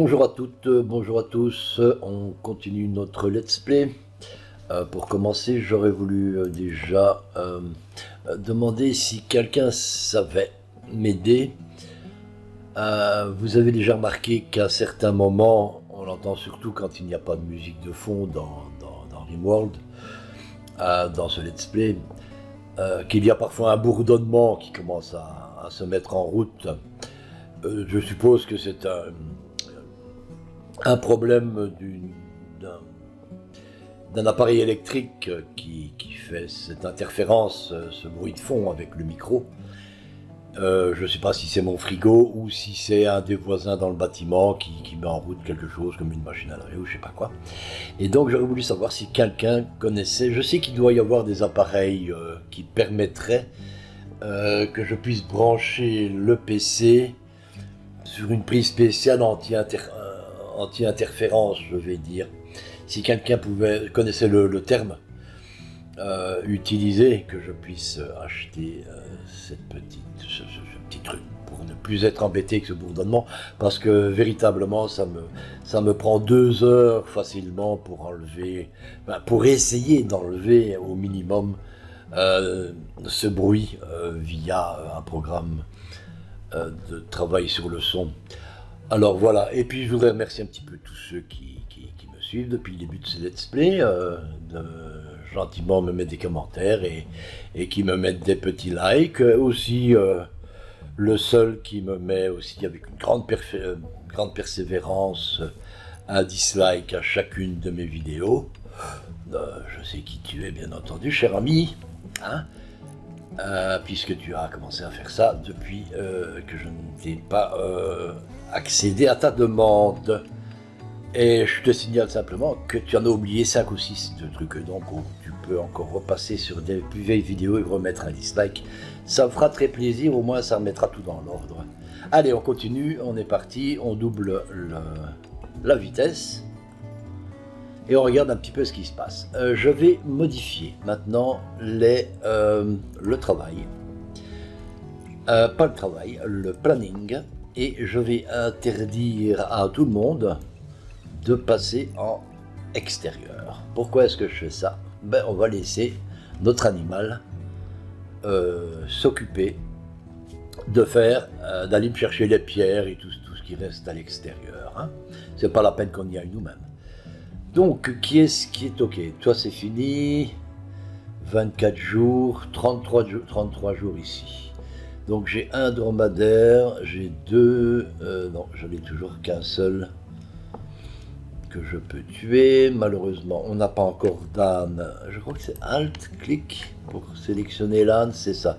Bonjour à toutes, euh, bonjour à tous, on continue notre let's play. Euh, pour commencer, j'aurais voulu euh, déjà euh, euh, demander si quelqu'un savait m'aider. Euh, vous avez déjà remarqué qu'à certains moments, on l'entend surtout quand il n'y a pas de musique de fond dans, dans, Rimworld, euh, dans ce let's play, euh, qu'il y a parfois un bourdonnement qui commence à, se mettre en route. Euh, je suppose que c'est un, un problème d'un appareil électrique qui, fait cette interférence, ce bruit de fond avec le micro. Euh, je ne sais pas si c'est mon frigo ou si c'est un des voisins dans le bâtiment qui, met en route quelque chose comme une machine à laver ou je sais pas quoi. Et donc j'aurais voulu savoir si quelqu'un connaissait. Je sais qu'il doit y avoir des appareils euh, qui permettraient euh, que je puisse brancher le PC sur une prise spéciale anti-inter- euh, anti-interférence, je vais dire. Si quelqu'un pouvait connaissait le, terme euh, utilisé, que je puisse acheter euh, cette petite, ce, petit truc pour ne plus être embêté avec ce bourdonnement, parce que véritablement ça me, ça me prend deux heures facilement pour enlever, pour essayer d'enlever au minimum euh, ce bruit euh, via un programme euh, de travail sur le son. Alors voilà, et puis je voudrais remercier un petit peu tous ceux qui, me suivent depuis le début de ce let's play, euh, de gentiment me mettre des commentaires et, qui me mettent des petits likes. Aussi euh, le seul qui me met aussi avec une grande, euh, persévérance un dislike à chacune de mes vidéos. Je sais qui tu es bien entendu, cher ami. Hein puisque tu as commencé à faire ça depuis que je ne t'ai pas accédé à ta demande. Et je te signale simplement que tu en as oublié 5 ou 6 de trucs, donc oh, tu peux encore repasser sur des plus vieilles vidéos et remettre un dislike. Ça me fera très plaisir, au moins ça remettra tout dans l'ordre. Allez, on continue, on est parti, on double le- la vitesse et on regarde un petit peu ce qui se passe. Euh, je vais modifier maintenant les, euh, le travail. Euh, pas le travail, le planning. Et je vais interdire à tout le monde de passer en extérieur. Pourquoi est-ce que je fais ça? Ben, On va laisser notre animal euh, s'occuper de faire, euh, d'aller me chercher les pierres et tout, ce qui reste à l'extérieur. Hein. C'est pas la peine qu'on y aille nous-mêmes. Donc, qui est-ce qui est OK? Toi, c'est fini. 24 jours, 33, jours- 33 jours ici. Donc, j'ai un dromadaire, j'ai deux. euh, non, j'en ai toujours qu'un seul que je peux tuer. Malheureusement, on n'a pas encore d'âne. Je crois que c'est Alt, clic pour sélectionner l'âne, c'est ça.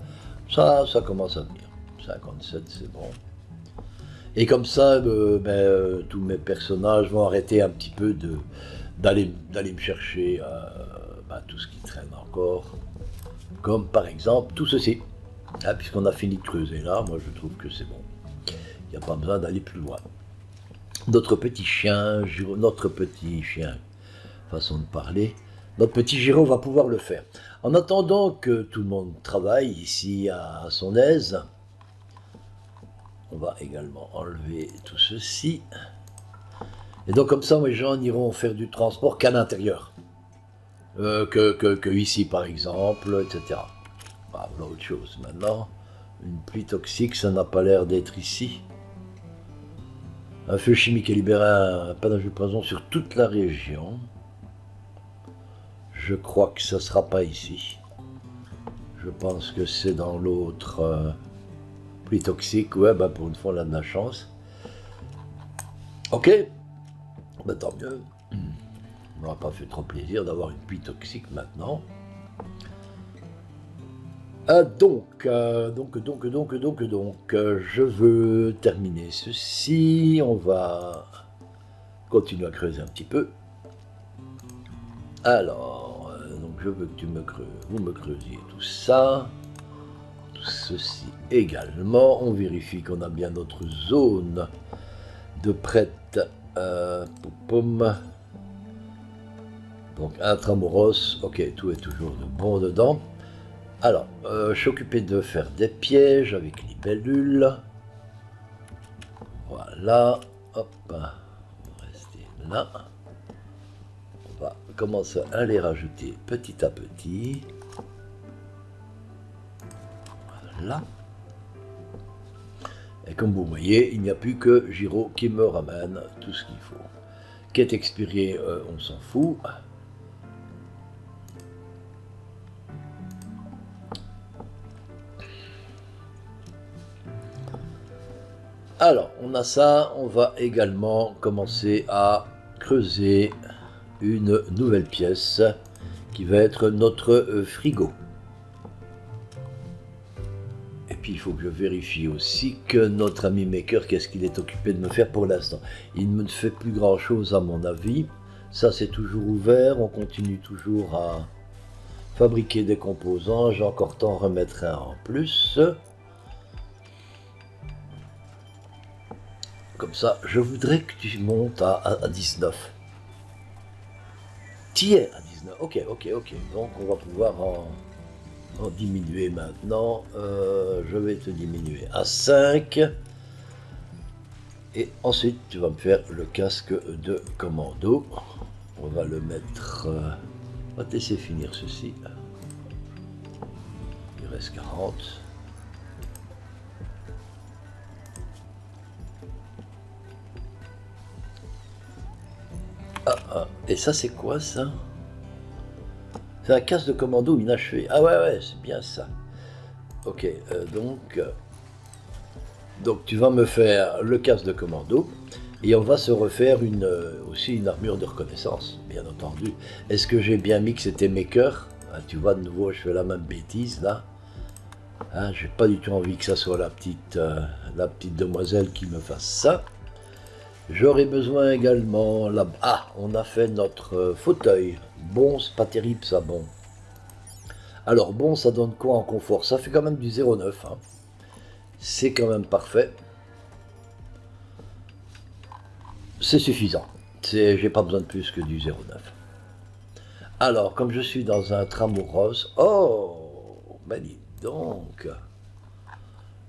Ça, ça commence à venir. 57, c'est bon. Et comme ça, euh, ben, euh, tous mes personnages vont arrêter un petit peu d'aller me chercher ben, tout ce qui traîne encore. Comme par exemple tout ceci. Ah, Puisqu'on a fini de creuser là, moi je trouve que c'est bon. Il n'y a pas besoin d'aller plus loin. Notre petit chien, notre petit chien, façon de parler, notre petit Giro va pouvoir le faire. En attendant que tout le monde travaille ici à son aise, on va également enlever tout ceci. Et donc comme ça, les gens n'iront faire du transport qu'à l'intérieur. Euh, que ici par exemple, etc. Bah, voilà autre chose maintenant. Une pluie toxique, ça n'a pas l'air d'être ici. Un feu chimique est libéré un panache de poison sur toute la région. Je crois que ça ne sera pas ici. Je pense que c'est dans l'autre euh, pluie toxique. Ouais, bah pour une fois, on a de la chance. Ok, bah, tant mieux. On n'aura pas fait trop plaisir d'avoir une pluie toxique maintenant. Donc, euh, donc, donc, donc, donc, donc, euh, je veux terminer ceci. On va continuer à creuser un petit peu. Alors, euh, donc je veux que tu me creuses, vous me creusiez tout ça, tout ceci également. On vérifie qu'on a bien notre zone de prête. Euh, pom. Donc intramuros, ok, tout est toujours de bon dedans. Alors, euh, je suis occupé de faire des pièges avec libellule. Voilà, hop. Voilà. On va commencer à les rajouter petit à petit. Voilà. Et comme vous voyez, il n'y a plus que Giro qui me ramène tout ce qu'il faut. Quête expirée, euh, on s'en fout. Alors, on a ça, on va également commencer à creuser une nouvelle pièce qui va être notre euh, frigo. Et puis il faut que je vérifie aussi que notre ami Maker, qu'est-ce qu'il est occupé de me faire pour l'instant. Il ne me fait plus grand chose à mon avis. Ça c'est toujours ouvert, on continue toujours à fabriquer des composants. J'ai encore temps de remettre un en plus. Comme ça, je voudrais que tu montes à, à, 19. Tu es à 19. Ok, ok, ok. Donc on va pouvoir en, diminuer maintenant. Euh, je vais te diminuer à 5. Et ensuite, tu vas me faire le casque de commando. On va le mettre... On va te laisser finir ceci. Il reste 40. Ah, ah, Et ça, c'est quoi ça? C'est un casque de commando inachevé. Ah ouais, ouais, c'est bien ça. Ok, euh, donc, euh, donc tu vas me faire le casque de commando et on va se refaire une, euh, aussi une armure de reconnaissance, bien entendu. Est-ce que j'ai bien mis que c'était Maker ah, Tu vois, de nouveau, je fais la même bêtise là. Hein, j'ai pas du tout envie que ça soit la petite, la petite demoiselle qui me fasse ça. J'aurais besoin également là Ah, on a fait notre euh, fauteuil. Bon, c'est pas terrible ça, bon. Alors bon, ça donne quoi en confort? Ça fait quand même du 0,9. Hein. C'est quand même parfait. C'est suffisant. J'ai pas besoin de plus que du 0,9. Alors, comme je suis dans un tramway rose... Oh Ben dis donc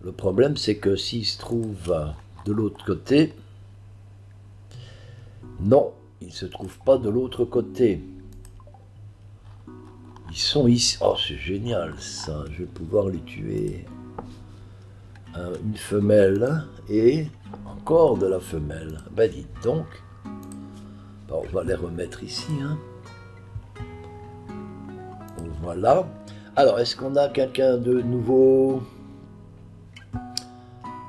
Le problème, c'est que s'il se trouve de l'autre côté... Non, ils ne se trouvent pas de l'autre côté. Ils sont ici. Oh, c'est génial ça. Je vais pouvoir les tuer. une femelle et encore de la femelle. Ben dites donc. on va les remettre ici. Hein. Voilà. Alors, est-ce qu'on a quelqu'un de nouveau?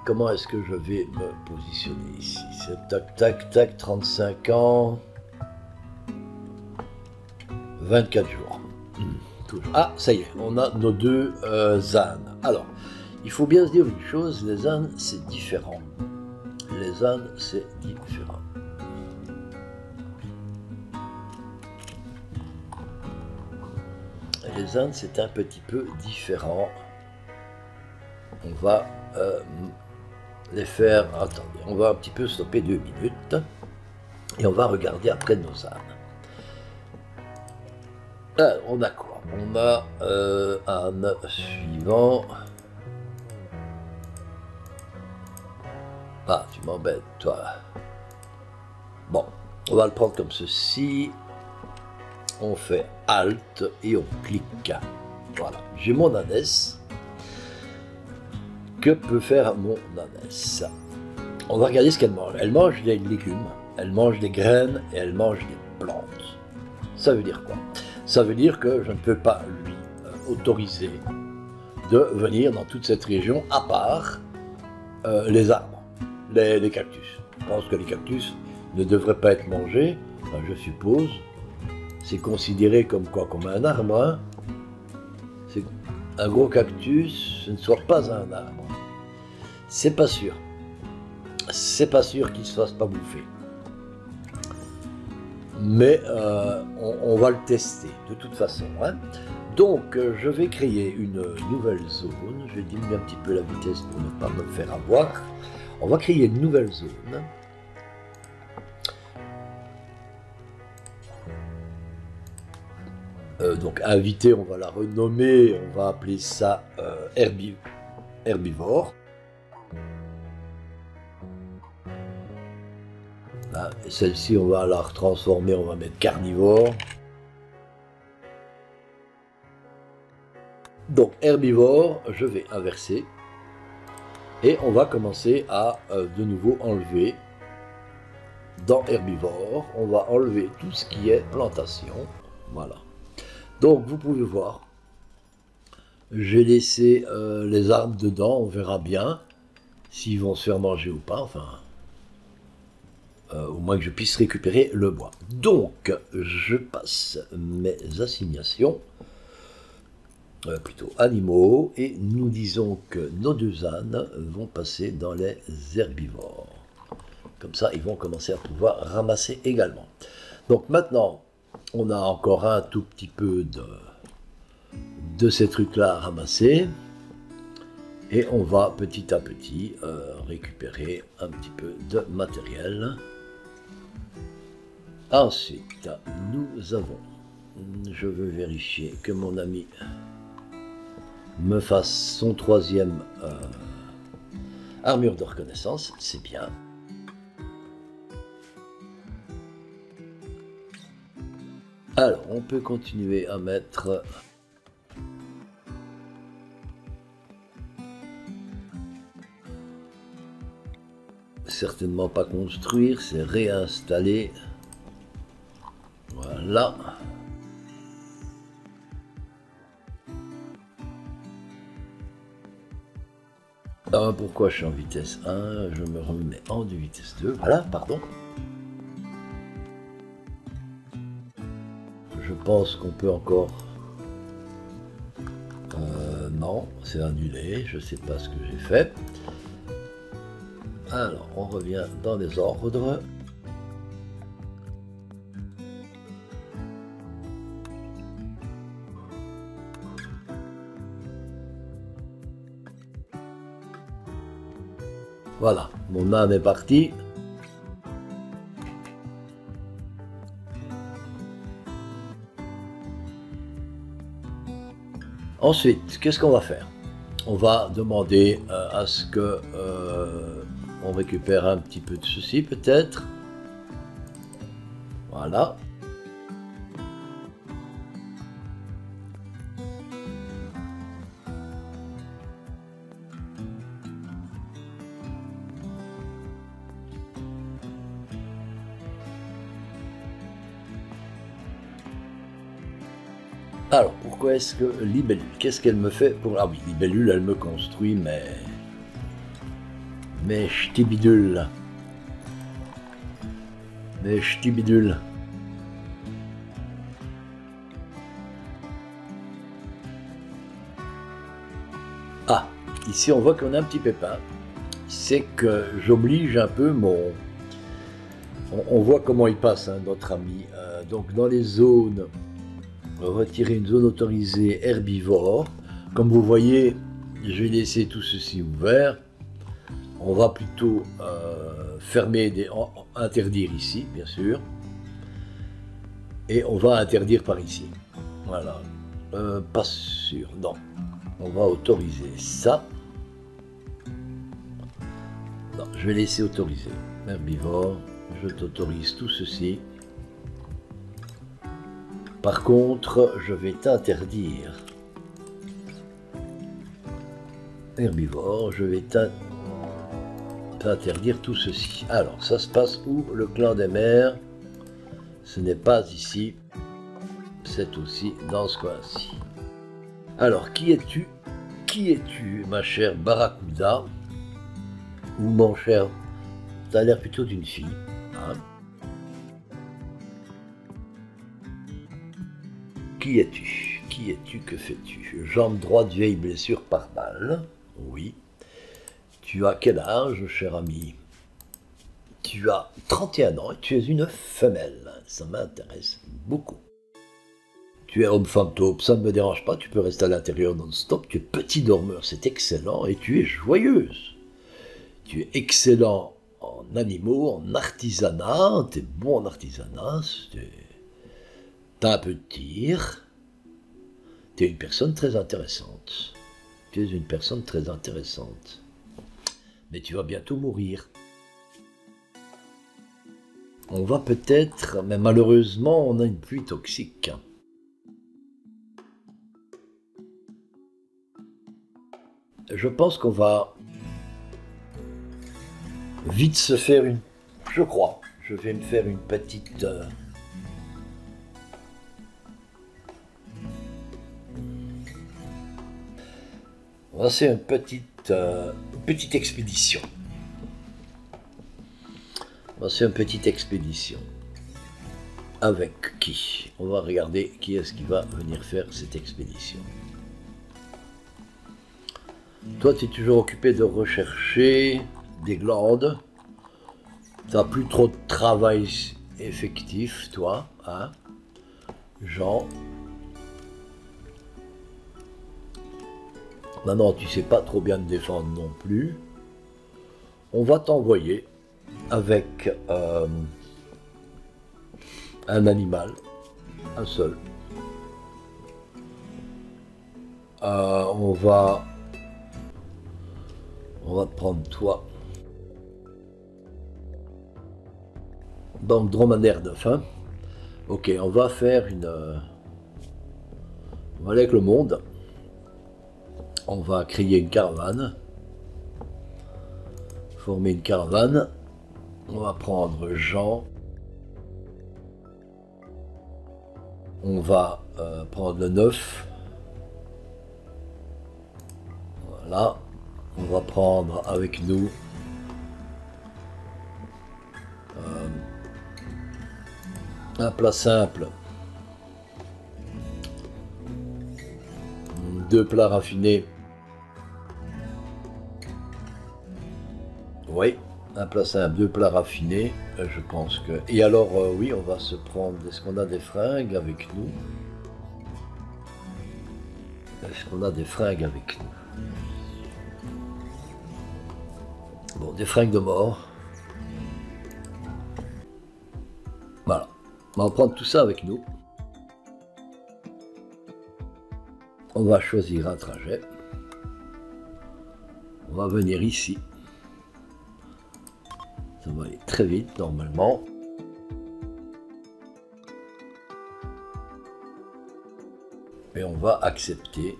Comment est-ce que je vais me positionner ici? Tac, tac, tac, 35 ans, 24 jours. Hmm, ah, ça y est, on a nos deux euh, ânes. Alors, il faut bien se dire une chose, les ânes, c'est différent. Les ânes, c'est différent. Les ânes, c'est un petit peu différent. On va euh, les faire. Attendez, on va un petit peu stopper deux minutes et on va regarder après nos ânes. On a quoi? On a euh, âne suivant. Ah, tu m'embêtes, toi. Bon, on va le prendre comme ceci. On fait Alt et on clique. Voilà, j'ai mon ânesse. Que peut faire mon ânesse On va regarder ce qu'elle mange. Elle mange des légumes, elle mange des graines et elle mange des plantes. Ça veut dire quoi? Ça veut dire que je ne peux pas lui euh, autoriser de venir dans toute cette région à part euh, les arbres, les, cactus. Je pense que les cactus ne devraient pas être mangés, je suppose. C'est considéré comme quoi? Comme un arbre. Hein? Un gros cactus, ce ne soit pas un arbre. C'est pas sûr. C'est pas sûr qu'il se fasse pas bouffer. Mais euh, on, va le tester de toute façon. Hein. Donc euh, je vais créer une nouvelle zone. Je vais diminuer un petit peu la vitesse pour ne pas me faire avoir. On va créer une nouvelle zone. Euh, donc invité, on va la renommer, on va appeler ça herbivore. Celle-ci, on va la retransformer, on va mettre carnivore. Donc herbivore, je vais inverser. Et on va commencer à euh, de nouveau enlever dans herbivore. On va enlever tout ce qui est plantation. Voilà. Donc vous pouvez voir, j'ai laissé euh, les arbres dedans, on verra bien s'ils vont se faire manger ou pas. Enfin, euh, au moins que je puisse récupérer le bois. Donc, je passe mes assignations. Euh, plutôt animaux, et nous disons que nos deux ânes vont passer dans les herbivores. Comme ça, ils vont commencer à pouvoir ramasser également. Donc maintenant, on a encore un tout petit peu de, de ces trucs-là à ramasser. Et on va petit à petit euh, récupérer un petit peu de matériel. Ensuite, nous avons, je veux vérifier que mon ami me fasse son troisième euh, armure de reconnaissance, c'est bien. Alors, on peut continuer à mettre... Certainement pas construire, c'est réinstaller. Voilà. Ah, pourquoi je suis en vitesse 1 Je me remets en vitesse 2. Voilà, pardon. Pense qu'on peut encore... Euh, non, c'est annulé. Je ne sais pas ce que j'ai fait. Alors, on revient dans les ordres. Voilà, mon âme est partie. Ensuite, qu'est-ce qu'on va faire? On va demander euh, à ce que euh, on récupère un petit peu de ceci peut-être. Voilà. Est-ce que Libellule Qu'est-ce qu'elle me fait pour... Ah oui, Libellule, elle me construit, mais... Mais ch'tibidule. Mais ch'tibidule. Ah, ici on voit qu'on a un petit pépin. C'est que j'oblige un peu mon... On, voit comment il passe, hein, notre ami. Euh, donc dans les zones retirer une zone autorisée herbivore. Comme vous voyez, je vais laisser tout ceci ouvert. On va plutôt euh, fermer, des, interdire ici, bien sûr. Et on va interdire par ici. Voilà. Euh, pas sûr, non. On va autoriser ça. Non, je vais laisser autoriser. Herbivore, je t'autorise tout ceci. Par contre, je vais t'interdire. Herbivore, je vais t'interdire tout ceci. Alors, ça se passe où Le clan des mers? Ce n'est pas ici. C'est aussi dans ce coin-ci. Alors, qui es-tu? Qui es-tu, ma chère Barracuda? Ou mon cher Tu as l'air plutôt d'une fille. Hein? Qui es-tu? Qui es-tu? Que fais-tu? Jambe droite, vieille blessure par balle. Oui. Tu as quel âge, cher ami? Tu as 31 ans et tu es une femelle. Ça m'intéresse beaucoup. Tu es homme femme taupe, ça ne me dérange pas, tu peux rester à l'intérieur non-stop, tu es petit dormeur, c'est excellent, et tu es joyeuse. Tu es excellent en animaux, en artisanat, tu es bon en artisanat, T'as un peu de tir. Tu es une personne très intéressante. Tu es une personne très intéressante. Mais tu vas bientôt mourir. on va peut-être, mais malheureusement, on a une pluie toxique. Je pense qu'on va vite se faire une... Je crois, je vais me faire une petite... Euh, faire une petite, euh, petite expédition. Faire une petite expédition. Avec qui? On va regarder qui est-ce qui va venir faire cette expédition. Toi, tu es toujours occupé de rechercher des glandes. Tu n'as plus trop de travail effectif, toi, hein? Jean. Maintenant, tu sais pas trop bien te défendre non plus. On va t'envoyer avec euh, un animal, un seul. Euh, on va on va prendre toi. Donc dromadaire de fin. Ok, on va faire une... Euh, on va avec le monde. On va créer une caravane. Former une caravane. On va prendre Jean. On va euh, prendre le 9. Voilà on va prendre avec nous euh, un plat simple, deux plats raffinés. Oui, un plat simple, deux plats raffinés, euh, je pense que... Et alors, euh, oui, on va se prendre... Est-ce qu'on a des fringues avec nous Est-ce qu'on a des fringues avec nous des fringues de mort. Voilà. On va prendre tout ça avec nous. On va choisir un trajet. On va venir ici. Ça va aller très vite normalement. Et on va accepter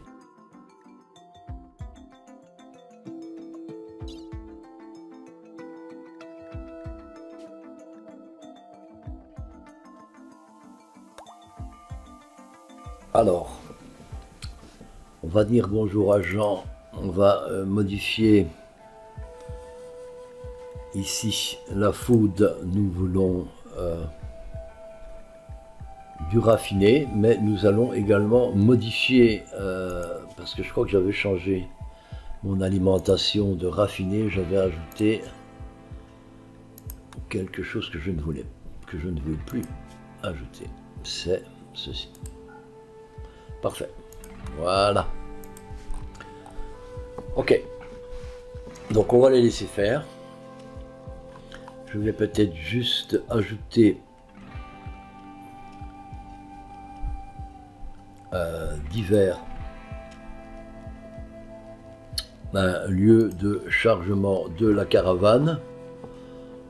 Alors, on va dire bonjour à Jean. On va euh, modifier ici la food. Nous voulons euh, du raffiné, mais nous allons également modifier, euh, parce que je crois que j'avais changé mon alimentation de raffiné, j'avais ajouté quelque chose que je ne voulais, que je ne veux plus ajouter. C'est ceci. Parfait. Voilà. Ok. Donc on va les laisser faire. Je vais peut-être juste ajouter euh, divers un lieu de chargement de la caravane.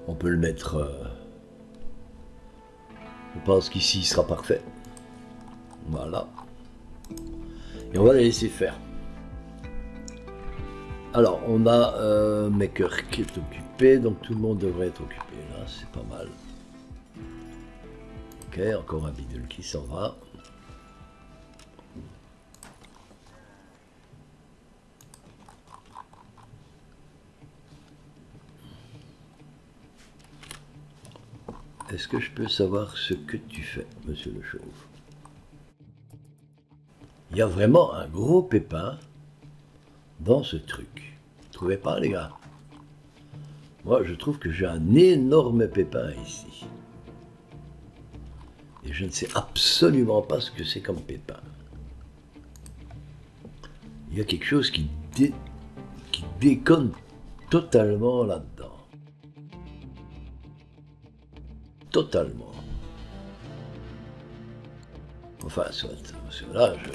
On peut le mettre. Euh, je pense qu'ici il sera parfait. Voilà. Et on va les laisser faire. Alors, on a euh, Maker qui est occupé, donc tout le monde devrait être occupé là, c'est pas mal. Ok, encore un bidule qui s'en va. Est-ce que je peux savoir ce que tu fais, monsieur le chauve? Il y a vraiment un gros pépin dans ce truc. Vous trouvez pas, les gars? Moi, je trouve que j'ai un énorme pépin ici. Et je ne sais absolument pas ce que c'est comme pépin. Il y a quelque chose qui, déconne totalement là-dedans. Totalement. Enfin, soit, là, je,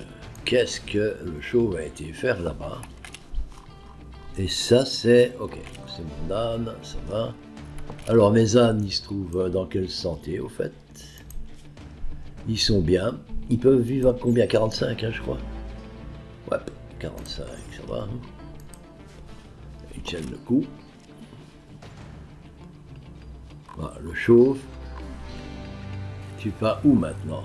qu'est-ce que le show a été faire là-bas? Et ça, c'est... Ok, c'est mon âne, ça va. Alors mes ânes, ils se trouvent dans quelle santé au fait? Ils sont bien. Ils peuvent vivre à combien? 45, hein, je crois. Ouais, 45, ça va. Hein ils tiennent le coup. Voilà, le chauffe. Tu vas où maintenant?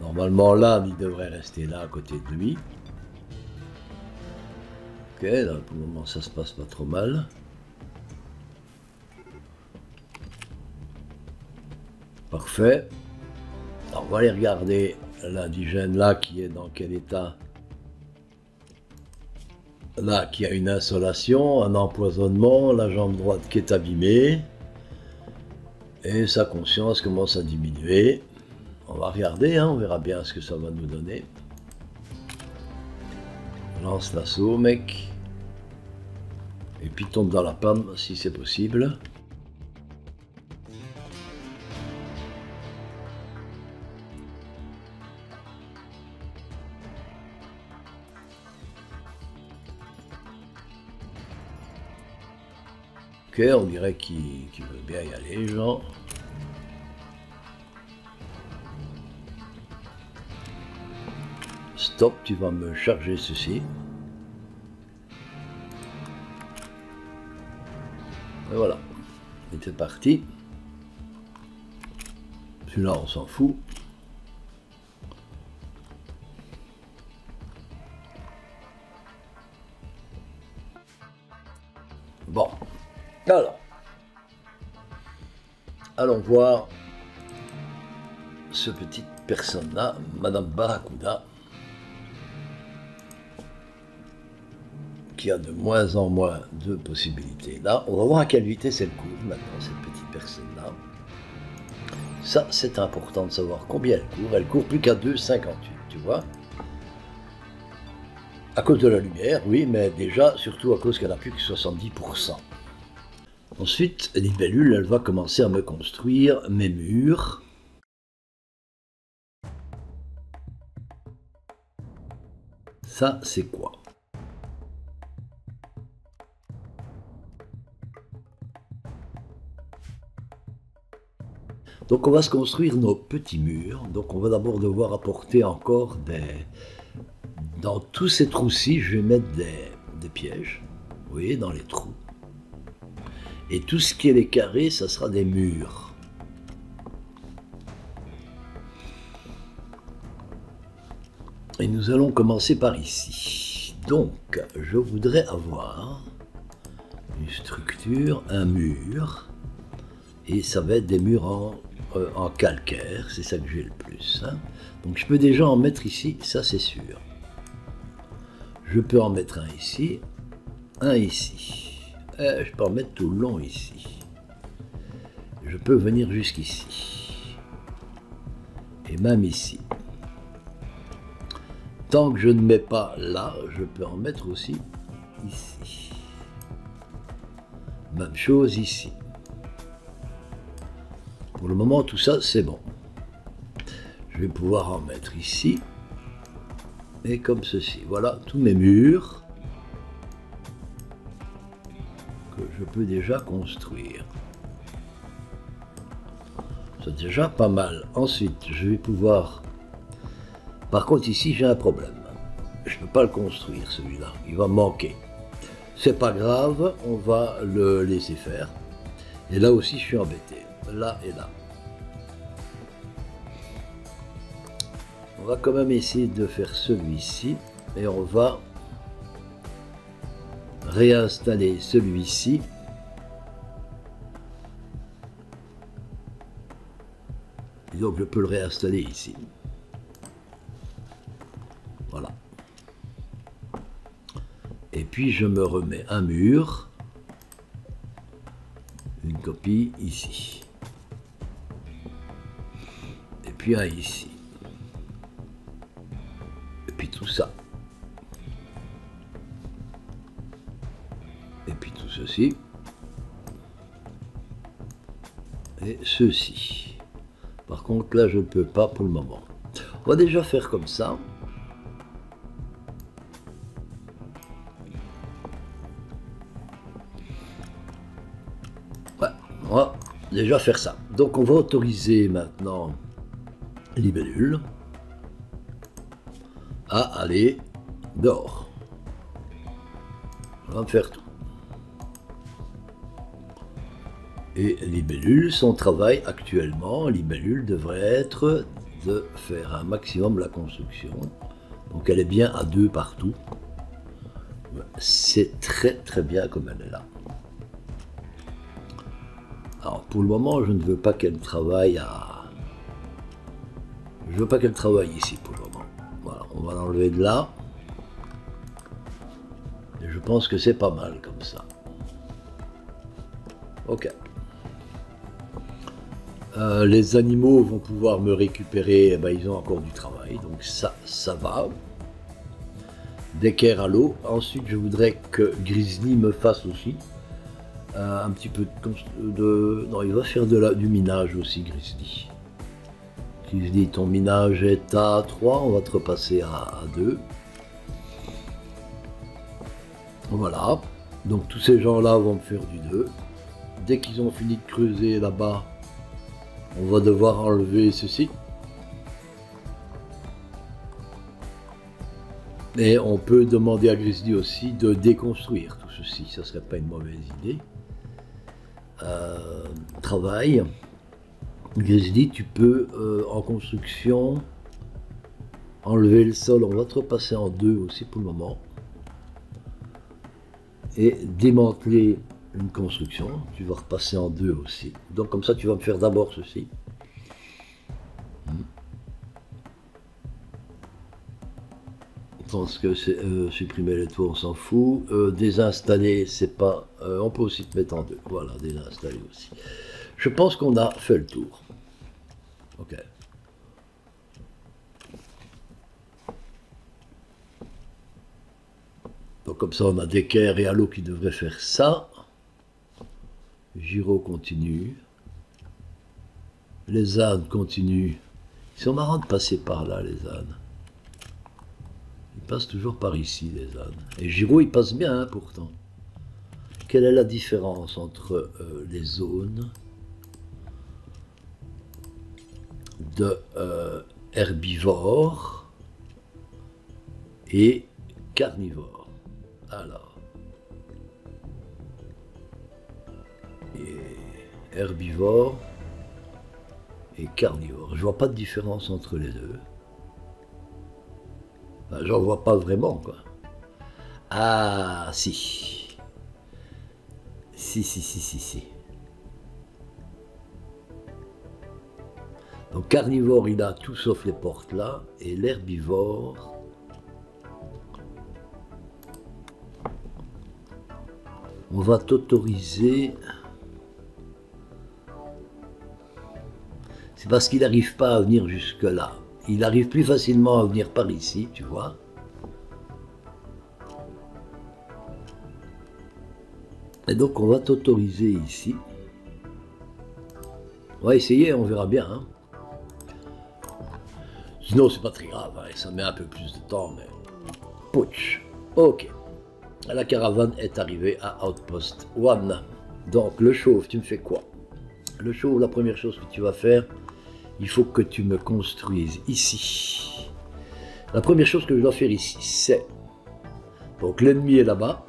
Normalement, là, il devrait rester là à côté de lui. Ok, pour le moment, ça se passe pas trop mal. Parfait. Alors, on va aller regarder l'indigène là qui est dans quel état. Là, qui a une insolation, un empoisonnement, la jambe droite qui est abîmée. Et sa conscience commence à diminuer. On va regarder, hein, on verra bien ce que ça va nous donner. Lance l'assaut, mec. Et puis tombe dans la pomme si c'est possible. On dirait qu'il veut bien y aller, Jean. Stop, tu vas me charger ceci. Et voilà, c'est parti. Celui-là, on s'en fout. Voir ce petite personne-là, Madame Barracuda, qui a de moins en moins de possibilités. Là, on va voir à quelle vitesse elle court maintenant, cette petite personne-là. Ça, c'est important de savoir combien elle court. Elle court plus qu'à 2,58, tu vois. À cause de la lumière, oui, mais déjà, surtout à cause qu'elle a plus que 70%. Ensuite, Libellule, elle va commencer à me construire mes murs. Ça, c'est quoi? Donc on va se construire nos petits murs. Donc on va d'abord devoir apporter encore des... Dans tous ces trous-ci, je vais mettre des, pièges. Vous voyez, dans les trous. Et tout ce qui est les carrés, ça sera des murs. Et nous allons commencer par ici. Donc, je voudrais avoir une structure, un mur, et ça va être des murs en euh, calcaire, c'est ça que j'ai le plus. Hein. Donc je peux déjà en mettre ici, ça c'est sûr. Je peux en mettre un ici, un ici. Euh, je peux en mettre tout le long ici. Je peux venir jusqu'ici. Et même ici. Tant que je ne mets pas là, je peux en mettre aussi ici. Même chose ici. Pour le moment, tout ça, c'est bon. Je vais pouvoir en mettre ici. Et comme ceci. Voilà tous mes murs je peux déjà construire. C'est déjà pas mal. Ensuite, je vais pouvoir... Par contre, ici, j'ai un problème. Je ne peux pas le construire, celui-là. Il va manquer. C'est pas grave, on va le laisser faire. Et là aussi, je suis embêté là et là. On va quand même essayer de faire celui-ci et on va réinstaller celui-ci. Donc je peux le réinstaller ici. Voilà. Et puis je me remets un mur, une copie ici puis un ici. Et puis tout ça. Et ceci. Par contre, là, je ne peux pas pour le moment. On va déjà faire comme ça. On va déjà faire ça. Donc, on va autoriser maintenant libellule à aller dehors. On va faire tout. Et Libellule, son travail actuellement, Libellule devrait être de faire un maximum la construction. Donc elle est bien à deux partout. C'est très très bien comme elle est là. Alors pour le moment, je ne veux pas qu'elle travaille à... Je veux pas qu'elle travaille ici pour le moment. Voilà, on va l'enlever de là. Et je pense que c'est pas mal comme ça. Ok. Euh, les animaux vont pouvoir me récupérer, eh ben, ils ont encore du travail, donc ça, ça va. D'équerre à l'eau. Ensuite, je voudrais que Grizzly me fasse aussi euh, un petit peu de, Non, il va faire du minage aussi, Grizzly. Grizzly, ton minage est à 3, on va te repasser à, à 2. Voilà. Donc tous ces gens-là vont me faire du 2. Dès qu'ils ont fini de creuser là-bas, on va devoir enlever ceci. Et on peut demander à Grizzly aussi de déconstruire tout ceci. Ça serait pas une mauvaise idée. Euh, travail. Grizzly, tu peux euh, en construction enlever le sol. On va te repasser en deux aussi pour le moment. Et démanteler une construction, tu vas repasser en deux aussi. Donc comme ça, tu vas me faire d'abord ceci. Je pense que c'est euh, supprimer les toits, on s'en fout. Euh, désinstaller, c'est pas. Euh, on peut aussi te mettre en deux. Voilà, désinstaller aussi. Je pense qu'on a fait le tour. Ok. Donc comme ça, on a Decker et Halo qui devraient faire ça. Giro continue. Les ânes continuent. Ils sont marrants de passer par là, les ânes. Ils passent toujours par ici, les ânes. Et Giro, il passe bien, hein, pourtant. Quelle est la différence entre euh, les zones de euh, herbivores et carnivores? Alors. Herbivore et carnivore. Je vois pas de différence entre les deux. J'en vois pas vraiment, quoi. Ah, si. Si, si, si, si, si. Donc carnivore, il a tout sauf les portes là, et l'herbivore, on va t'autoriser c'est parce qu'il n'arrive pas à venir jusque-là. Il arrive plus facilement à venir par ici, tu vois. Et donc on va t'autoriser ici. On va essayer, on verra bien. Hein. Sinon c'est pas très grave, hein, ça met un peu plus de temps, mais... Pouch. Ok. La caravane est arrivée à Outpost 1. Donc le chauve, tu me fais quoi? Le chauve, la première chose que tu vas faire, il faut que tu me construises ici. La première chose que je dois faire ici, c'est... Donc l'ennemi est là-bas.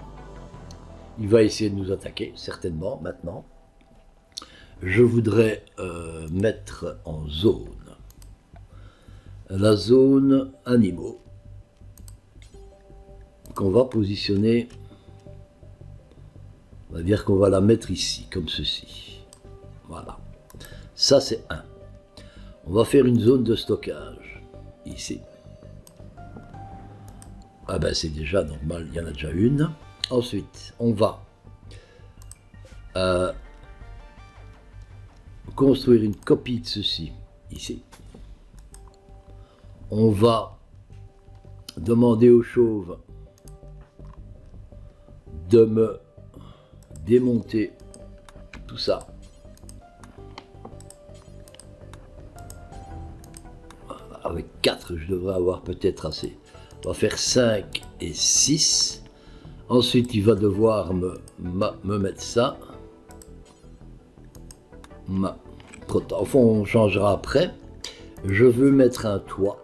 Il va essayer de nous attaquer, certainement, maintenant. Je voudrais euh, mettre en zone la zone animaux qu'on va positionner. On va dire qu'on va la mettre ici, comme ceci. Voilà. Ça, c'est un. On va faire une zone de stockage, ici. Ah ben c'est déjà normal, il y en a déjà une. Ensuite, on va euh, construire une copie de ceci, ici. On va demander aux chauves de me démonter tout ça. Avec 4, je devrais avoir peut-être assez. On va faire 5 et 6. Ensuite, il va devoir me, me mettre ça. Ma, fond, on changera après. Je veux mettre un toit.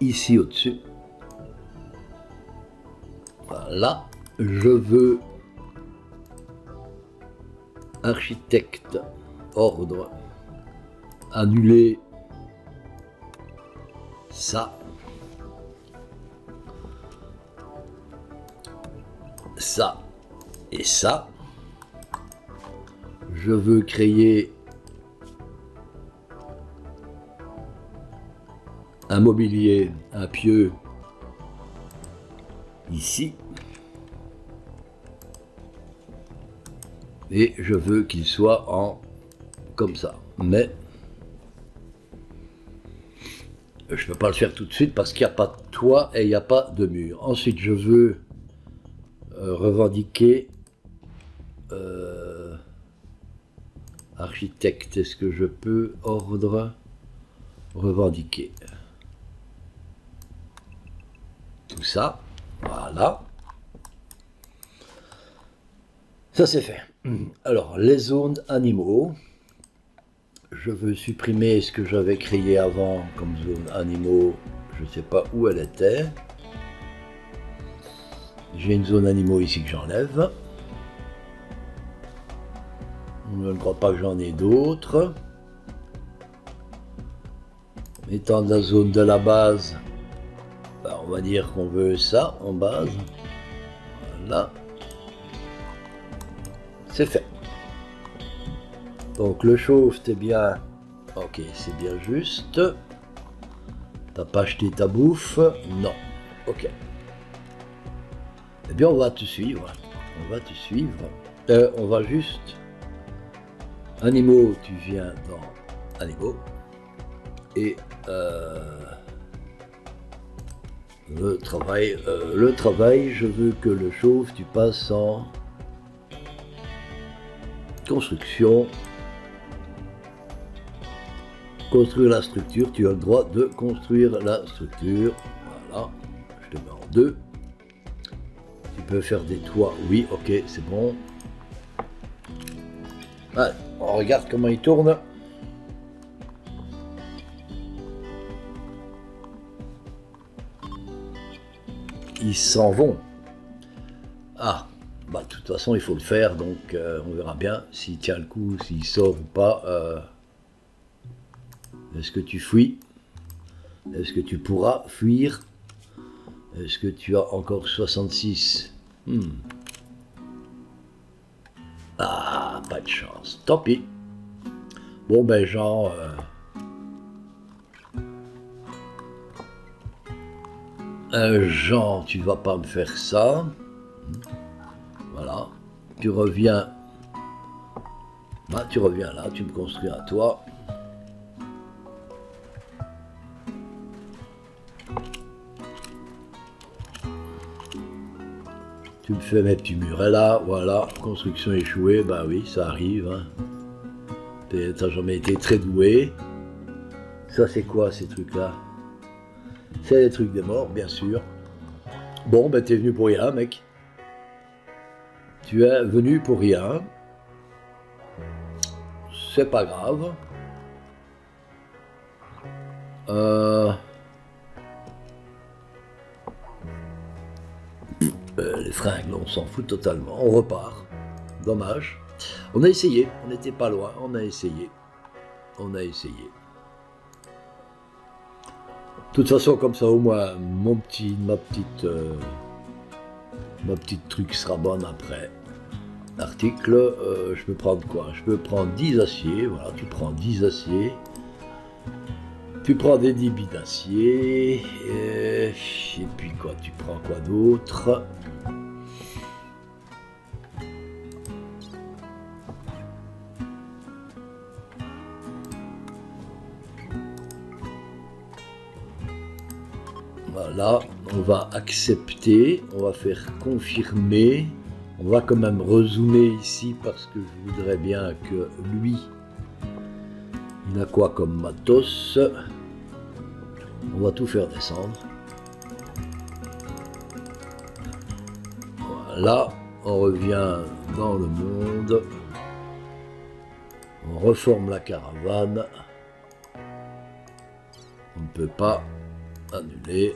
Ici au-dessus. Voilà. Je veux architecte, ordre, annuler ça. Ça et ça. Je veux créer un mobilier, un pieu ici. Et je veux qu'il soit en comme ça. Mais je ne peux pas le faire tout de suite parce qu'il n'y a pas de toit et il n'y a pas de mur. Ensuite, je veux euh, revendiquer euh, architecte. Est-ce que je peux ordre revendiquer? Tout ça voilà ça c'est fait alors les zones animaux je veux supprimer ce que j'avais créé avant comme zone animaux je ne sais pas où elle était j'ai une zone animaux ici que j'enlève. Je ne crois pas que j'en ai d'autres. Étant de la zone de la base, ben, on va dire qu'on veut ça en base. Voilà. C'est fait. Donc le chauffe, t'es bien. Ok, c'est bien juste. T'as pas acheté ta bouffe? Non. Ok. Eh bien, on va te suivre. On va te suivre. Euh, on va juste. Animaux, tu viens dans Animaux. Et euh, le travail, euh, le travail, je veux que le chauffe, tu passes en construction. Construire la structure, tu as le droit de construire la structure. Voilà, je te mets en deux peut faire des toits. Oui, ok, c'est bon. On regarde comment il tourne. Ils s'en vont. Ah, bah de toute façon il faut le faire, donc euh, on verra bien s'il tient le coup, s'il sort ou pas. Euh. Est-ce que tu fuis? Est-ce que tu pourras fuir? Est-ce que tu as encore 66 Hmm. Ah, pas de chance. Tant pis. Bon, ben, genre... Euh... Jean, tu vas pas me faire ça. Voilà. Tu reviens... Bah, tu reviens là, tu me construis à toi. Tu me fais mettre du muret là, voilà, construction échouée, bah oui, ça arrive. Hein. T'as jamais été très doué. Ça c'est quoi ces trucs-là? C'est des trucs des morts, bien sûr. Bon, ben t'es venu pour rien, mec. Tu es venu pour rien. C'est pas grave. Euh... Euh, les fringues, on s'en fout totalement. On repart. Dommage. On a essayé. On n'était pas loin. On a essayé. On a essayé. De toute façon, comme ça, au moins, mon petit, ma petite, euh, ma petite truc sera bonne après. Article, euh, je peux prendre quoi? Je peux prendre 10 aciers. Voilà, tu prends 10 aciers. Tu prends des débits d'acier. Et, et puis quoi Tu prends quoi d'autre? Voilà, on va accepter, on va faire confirmer. On va quand même rezoomer ici parce que je voudrais bien que lui, il a quoi comme matos? On va tout faire descendre. Voilà, on revient dans le monde. On reforme la caravane. On ne peut pas annuler.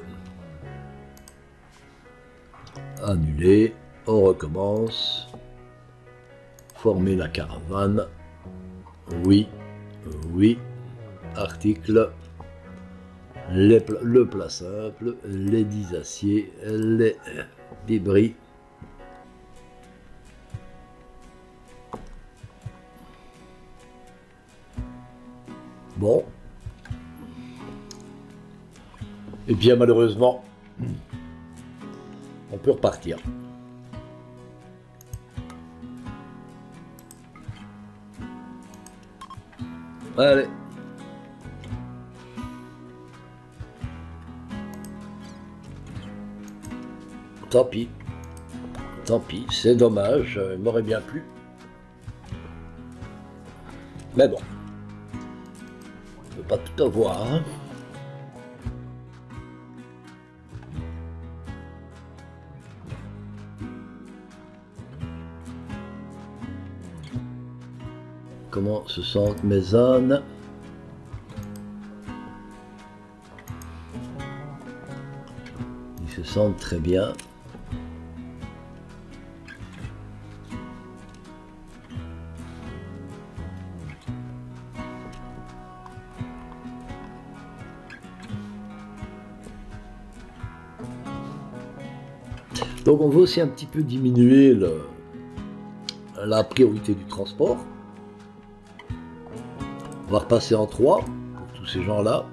Annuler. On recommence. Former la caravane. Oui. Oui. Article. Le plat simple. Les 10 aciers. Les débris. Bon. Et bien malheureusement, on peut repartir. Allez. Tant pis. Tant pis, c'est dommage, il m'aurait bien plu. Mais bon pas tout avoir. Hein. Comment se sentent mes ânes Ils se sentent très bien. Donc on veut aussi un petit peu diminuer la priorité du transport. On va repasser en 3 pour tous ces gens-là.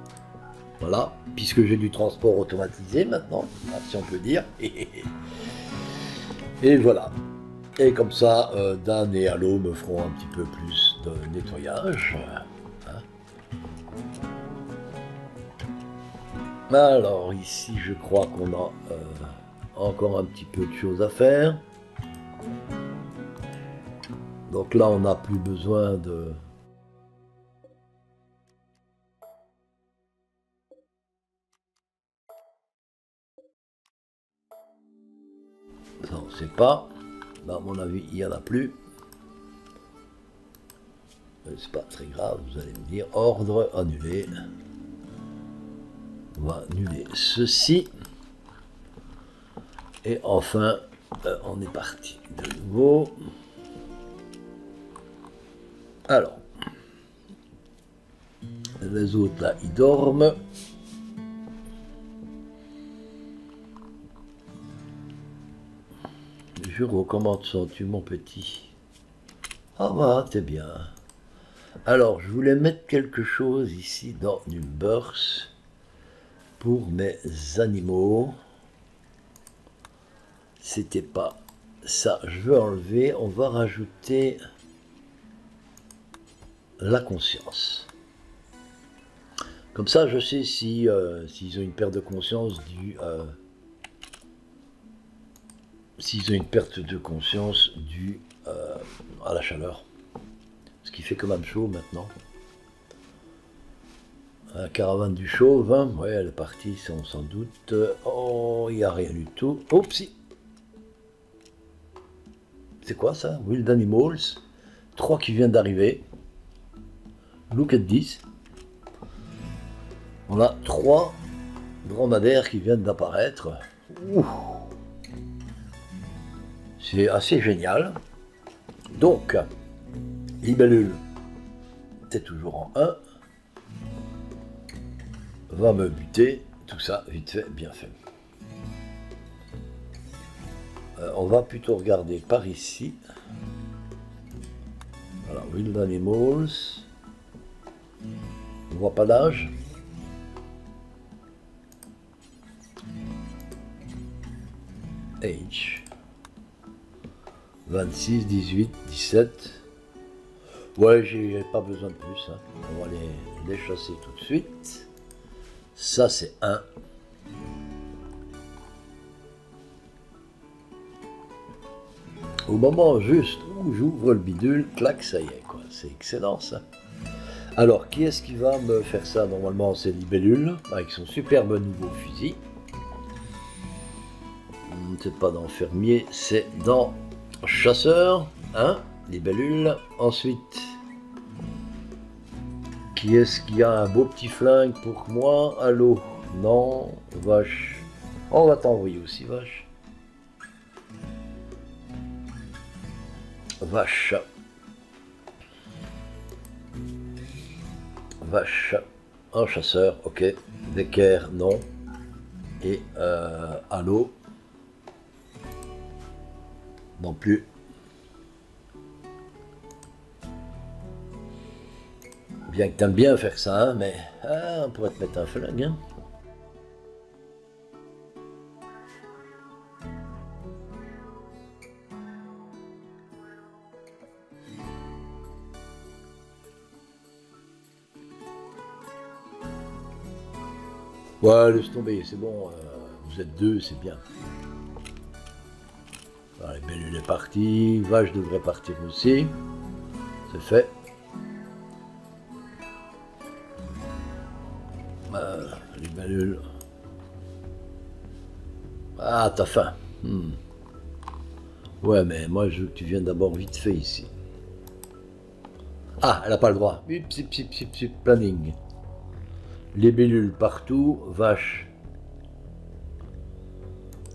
Voilà, puisque j'ai du transport automatisé maintenant, si on peut dire. Et voilà. Et comme ça, euh, Dan et Allo me feront un petit peu plus de nettoyage. Hein. Alors ici, je crois qu'on a... Euh, encore un petit peu de choses à faire. Donc là, on n'a plus besoin de... Ça, on sait pas. Là, à mon avis, il n'y en a plus. C'est pas très grave, vous allez me dire. Ordre annulé. On va annuler ceci. Et enfin, euh, on est parti de nouveau. Alors, les autres là, ils dorment. Je recommande sens-tu mon petit Ah bah, t'es bien. Alors, je voulais mettre quelque chose ici dans une burse pour mes animaux c'était pas ça. Je veux enlever, on va rajouter la conscience. Comme ça, je sais si euh, s'ils ont une perte de conscience euh, s'ils ont une perte de conscience due euh, à la chaleur. Ce qui fait quand même chaud maintenant. La caravane du chauve, ouais, elle est partie, on s'en doute. Oh, il n'y a rien du tout. Oups, C'est quoi ça? Wild Animals. Trois qui viennent d'arriver. Look at this. On a trois dromadaires qui viennent d'apparaître. C'est assez génial. Donc, Libellule, t'es toujours en 1, va me buter, tout ça vite fait, bien fait. Euh, on va plutôt regarder par ici. Voilà, Wild Animals. On voit pas l'âge. Age. 26, 18, 17. Ouais, j'ai pas besoin de plus. Hein. On va les, chasser tout de suite. Ça, c'est 1. Au moment juste où j'ouvre le bidule, clac, ça y est, quoi. C'est excellent, ça. Alors, qui est-ce qui va me faire ça Normalement, c'est Libellule, avec son superbe nouveau fusil. Hmm, c'est pas dans Fermier, c'est dans Chasseur. Hein Libellule. Ensuite, qui est-ce qui a un beau petit flingue pour moi? Allô? Non, vache. On va t'envoyer aussi, vache. Vache. Vache. Un chasseur, ok. Decker, non. Et euh, Non plus. Bien que t'aimes bien faire ça, hein, mais ah, on pourrait te mettre un flingue. Hein. Ouais, laisse tomber, c'est bon, euh, vous êtes deux, c'est bien. Allez, Belle est partie, Vache devrait partir aussi. C'est fait. Ah, t'as faim. Hmm. Ouais, mais moi, je veux que tu viennes d'abord vite fait ici. Ah, elle n'a pas le droit. planning. Les bellules partout, vache.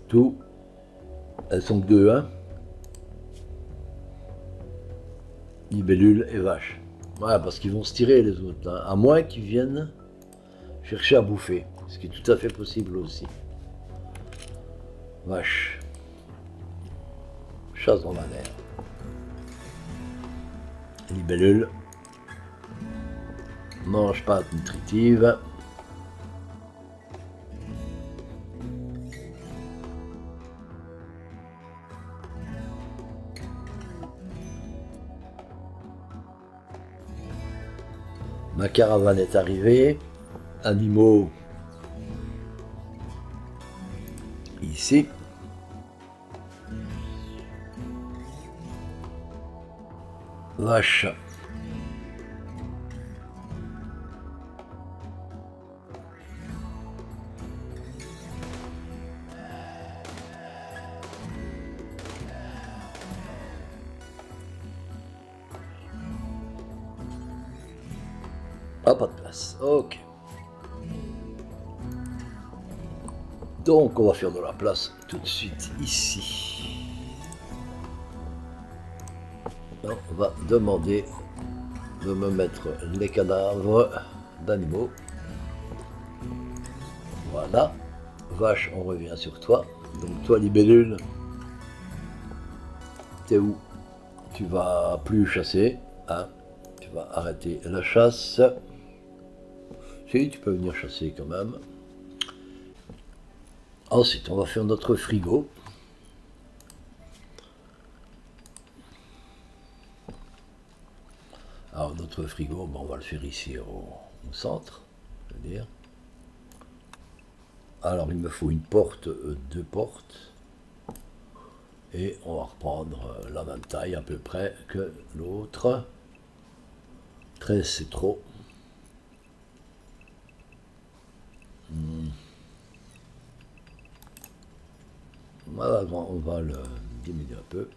Tout. Elles sont deux, hein. Libellule et vache. Ouais, parce qu'ils vont se tirer les autres, hein. à moins qu'ils viennent chercher à bouffer, ce qui est tout à fait possible aussi. Vache. Chasse dans la mer. Libellule. Mange pas nutritive. Ma caravane est arrivée animaux ici. Vache. Pas de place. Ok. Donc on va faire de la place tout de suite ici. on va demander de me mettre les cadavres d'animaux. Voilà. Vache, on revient sur toi. Donc toi, libellule, t'es où? Tu vas plus chasser. Hein? Tu vas arrêter la chasse. Tu peux venir chasser quand même. Ensuite, on va faire notre frigo. Alors, notre frigo, on va le faire ici au, centre, dire. Alors, il me faut une porte, euh, deux portes. Et on va reprendre euh, la même taille à peu près que l'autre. 13, c'est trop. Hmm. On va le diminuer un peu.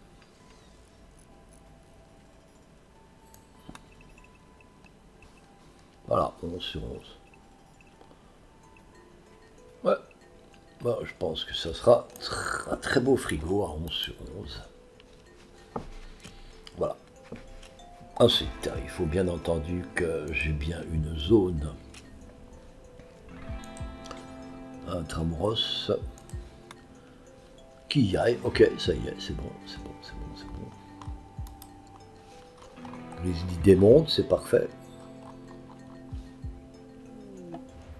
Voilà, 11 sur 11. Ouais, bah, je pense que ça sera un très beau frigo à 11 sur 11. Voilà. Ensuite, il faut bien entendu que j'ai bien une zone. Un tramros qui y aille. Ok, ça y est, c'est bon, c'est bon, c'est bon, c'est bon. Les idées montent, c'est parfait.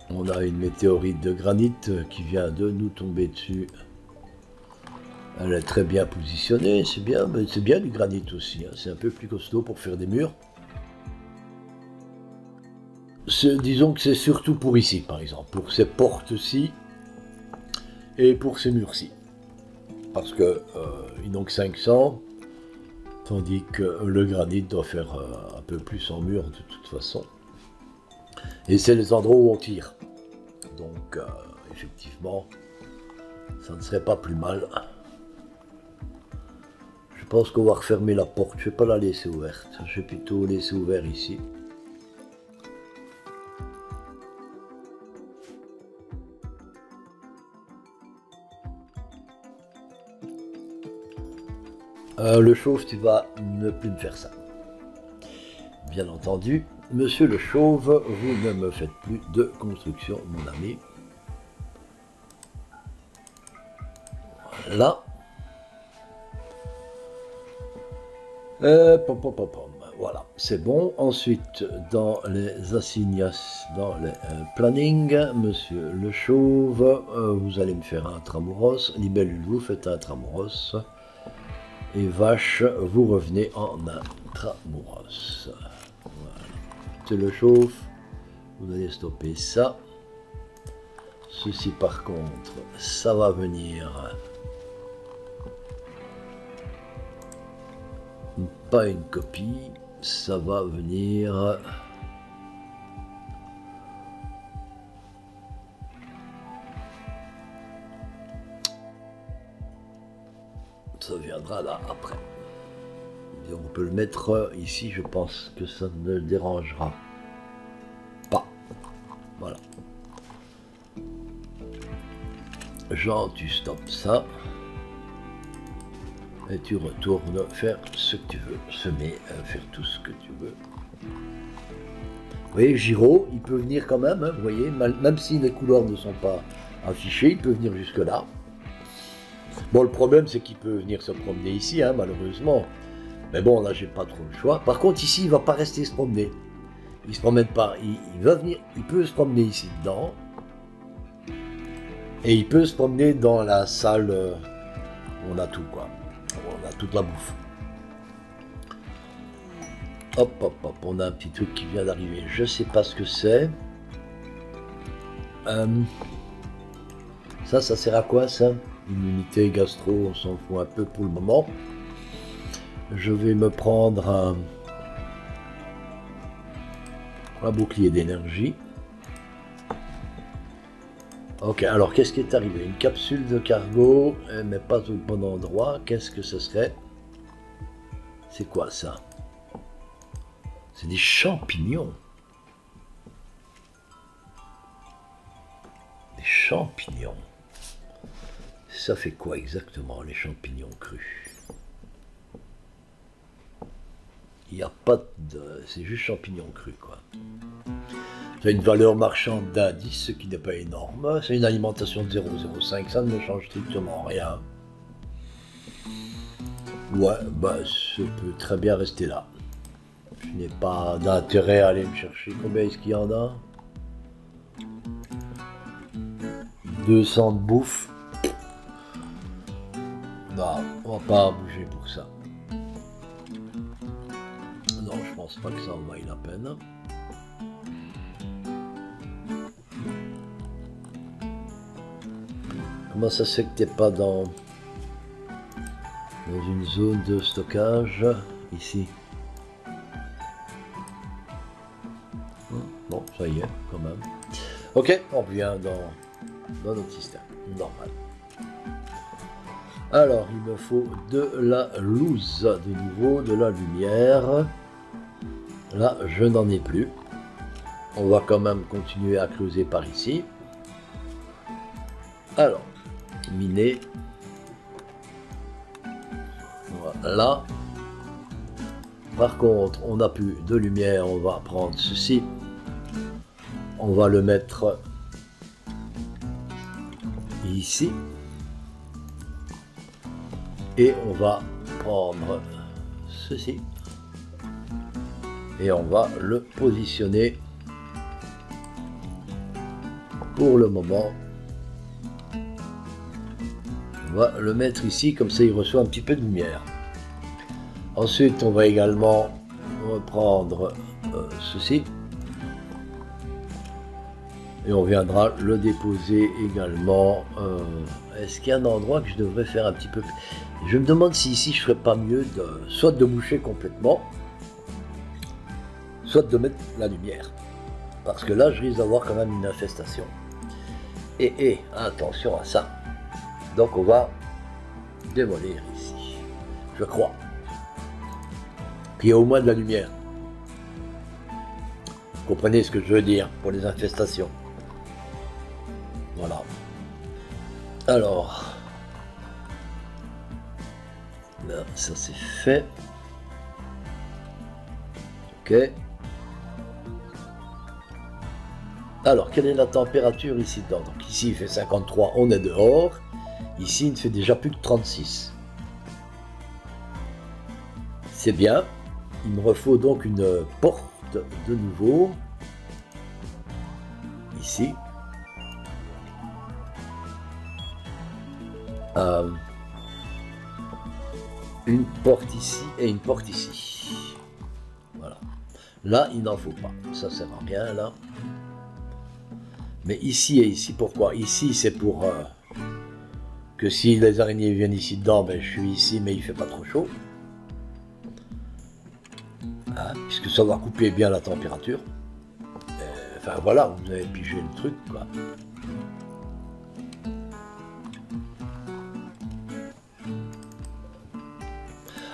On a une météorite de granit qui vient de nous tomber dessus. Elle est très bien positionnée, c'est bien, mais c'est bien du granit aussi. Hein. C'est un peu plus costaud pour faire des murs. Disons que c'est surtout pour ici, par exemple, pour ces portes-ci et pour ces murs-ci parce que euh, ils n'ont que 500. Tandis que le granit doit faire euh, un peu plus en mur de toute façon. Et c'est les endroits où on tire. Donc, euh, effectivement, ça ne serait pas plus mal. Je pense qu'on va refermer la porte. Je ne vais pas la laisser ouverte. Je vais plutôt laisser ouvert ici. Euh, le chauve, tu vas ne plus me faire ça. Bien entendu, monsieur le chauve, vous ne me faites plus de construction, mon ami. Voilà. Euh, voilà, c'est bon. Ensuite, dans les assignations, dans les euh, planning, monsieur le chauve, vous allez me faire un tramuros. Libellule, vous faites un tramuros et vache, vous revenez en intramuros. Voilà. C'est le chauffe. Vous allez stopper ça. Ceci par contre, ça va venir. Pas une copie, ça va venir. Viendra là après. on peut le mettre ici, je pense que ça ne le dérangera pas. Voilà. Jean, tu stoppes ça. Et tu retournes faire ce que tu veux. Semer, euh, faire tout ce que tu veux. Vous voyez, Giro, il peut venir quand même, hein, vous voyez, même si les couleurs ne sont pas affichées, il peut venir jusque là. Bon, le problème, c'est qu'il peut venir se promener ici, hein, malheureusement. Mais bon, là, j'ai pas trop le choix. Par contre, ici, il va pas rester se promener. Il se promène pas. Il, va venir, il peut se promener ici dedans. Et il peut se promener dans la salle euh, où on a tout, quoi. On a toute la bouffe. Hop, hop, hop, on a un petit truc qui vient d'arriver. Je sais pas ce que c'est. Euh, ça, ça sert à quoi, ça? Immunité gastro, on s'en fout un peu pour le moment. Je vais me prendre un, bouclier d'énergie. Ok, alors qu'est-ce qui est arrivé? Une capsule de cargo, mais pas au bon endroit. Qu'est-ce que ce serait? C'est quoi ça? C'est des champignons. Des champignons. Ça fait quoi exactement les champignons crus? Il n'y a pas de... C'est juste champignons crus quoi. C'est une valeur marchande d'indice, ce qui n'est pas énorme. C'est une alimentation de 0,05, ça ne change strictement rien. Ouais, bah ça peut très bien rester là. Je n'ai pas d'intérêt à aller me chercher. Combien est-ce qu'il y en a? 200 de bouffe. Non, on va pas bouger pour ça. Non, je pense pas que ça en vaille la peine. Comment ça se fait que t'es pas dans, dans une zone de stockage ici? Bon, ça y est, quand même. Ok, on revient dans, dans notre système. Normal. Alors, il me faut de la loose, de nouveau, de la lumière. Là, je n'en ai plus. On va quand même continuer à creuser par ici. Alors, miner. Voilà. Par contre, on n'a plus de lumière, on va prendre ceci. On va le mettre ici et on va prendre ceci. Et on va le positionner pour le moment. On va le mettre ici comme ça il reçoit un petit peu de lumière. Ensuite on va également reprendre euh, ceci. Et on viendra le déposer également. Euh, est-ce qu'il y a un endroit que je devrais faire un petit peu Je me demande si ici je ferais pas mieux de soit de boucher complètement, soit de mettre la lumière. Parce que là, je risque d'avoir quand même une infestation. Et, et attention à ça. Donc on va démolir ici. Je crois. Puis il y a au moins de la lumière. Vous comprenez ce que je veux dire pour les infestations. Voilà. Alors. Ça c'est fait. Ok. Alors, quelle est la température ici dedans? Donc ici, il fait 53, on est dehors. Ici, il ne fait déjà plus que 36. C'est bien. Il me refaut donc une porte de nouveau. Ici. Euh, une porte ici et une porte ici. Voilà. Là, il n'en faut pas. Ça sert à rien, là. Mais ici et ici, pourquoi? Ici, c'est pour euh, que si les araignées viennent ici dedans, ben, je suis ici, mais il fait pas trop chaud. Hein, puisque ça va couper bien la température. Euh, enfin voilà, vous avez pigé le truc, quoi.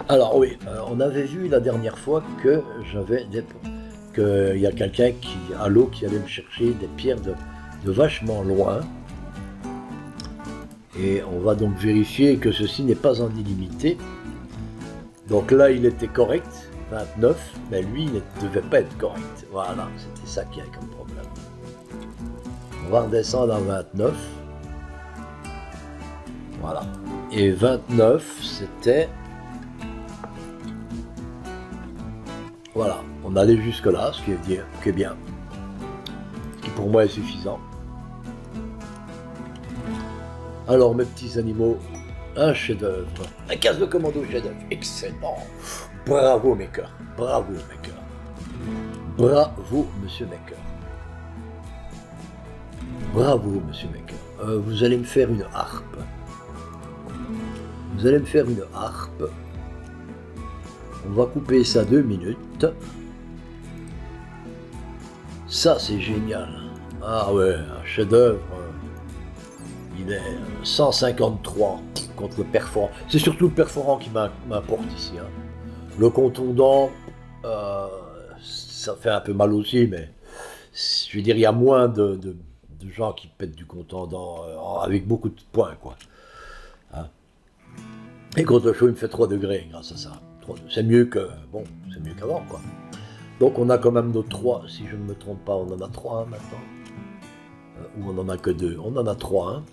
Alors oui, euh, on avait vu la dernière fois que j'avais des... qu'il y a quelqu'un qui à l'eau qui allait me chercher des pierres de vachement loin. Et on va donc vérifier que ceci n'est pas en illimité. Donc là, il était correct, 29, mais lui, il ne devait pas être correct. Voilà, c'était ça qui a comme problème. On va redescendre à 29. Voilà. Et 29, c'était... Voilà, on allait jusque là, ce qui est bien. Qui bien. Ce qui pour moi est suffisant. Alors, mes petits animaux, un chef-d'œuvre. Un casse de commando chef-d'œuvre. Excellent. Bravo, Maker. Bravo, Maker. Bravo, monsieur Maker. Bravo, monsieur Maker. Euh, vous allez me faire une harpe. Vous allez me faire une harpe. On va couper ça deux minutes. Ça, c'est génial. Ah ouais, un chef-d'œuvre il est 153 contre le perforant. C'est surtout le perforant qui m'importe ici. Hein. Le contondant, euh, ça fait un peu mal aussi, mais je veux dire, il y a moins de, gens qui pètent du contondant euh, avec beaucoup de points, quoi. Hein. Et contre le chaud, il me fait 3 degrés grâce à ça. C'est mieux que, bon, c'est mieux qu'avant, quoi. Donc on a quand même nos 3, si je ne me trompe pas, on en a 3 hein, maintenant. Euh, ou on en a que 2. On en a 3, hein.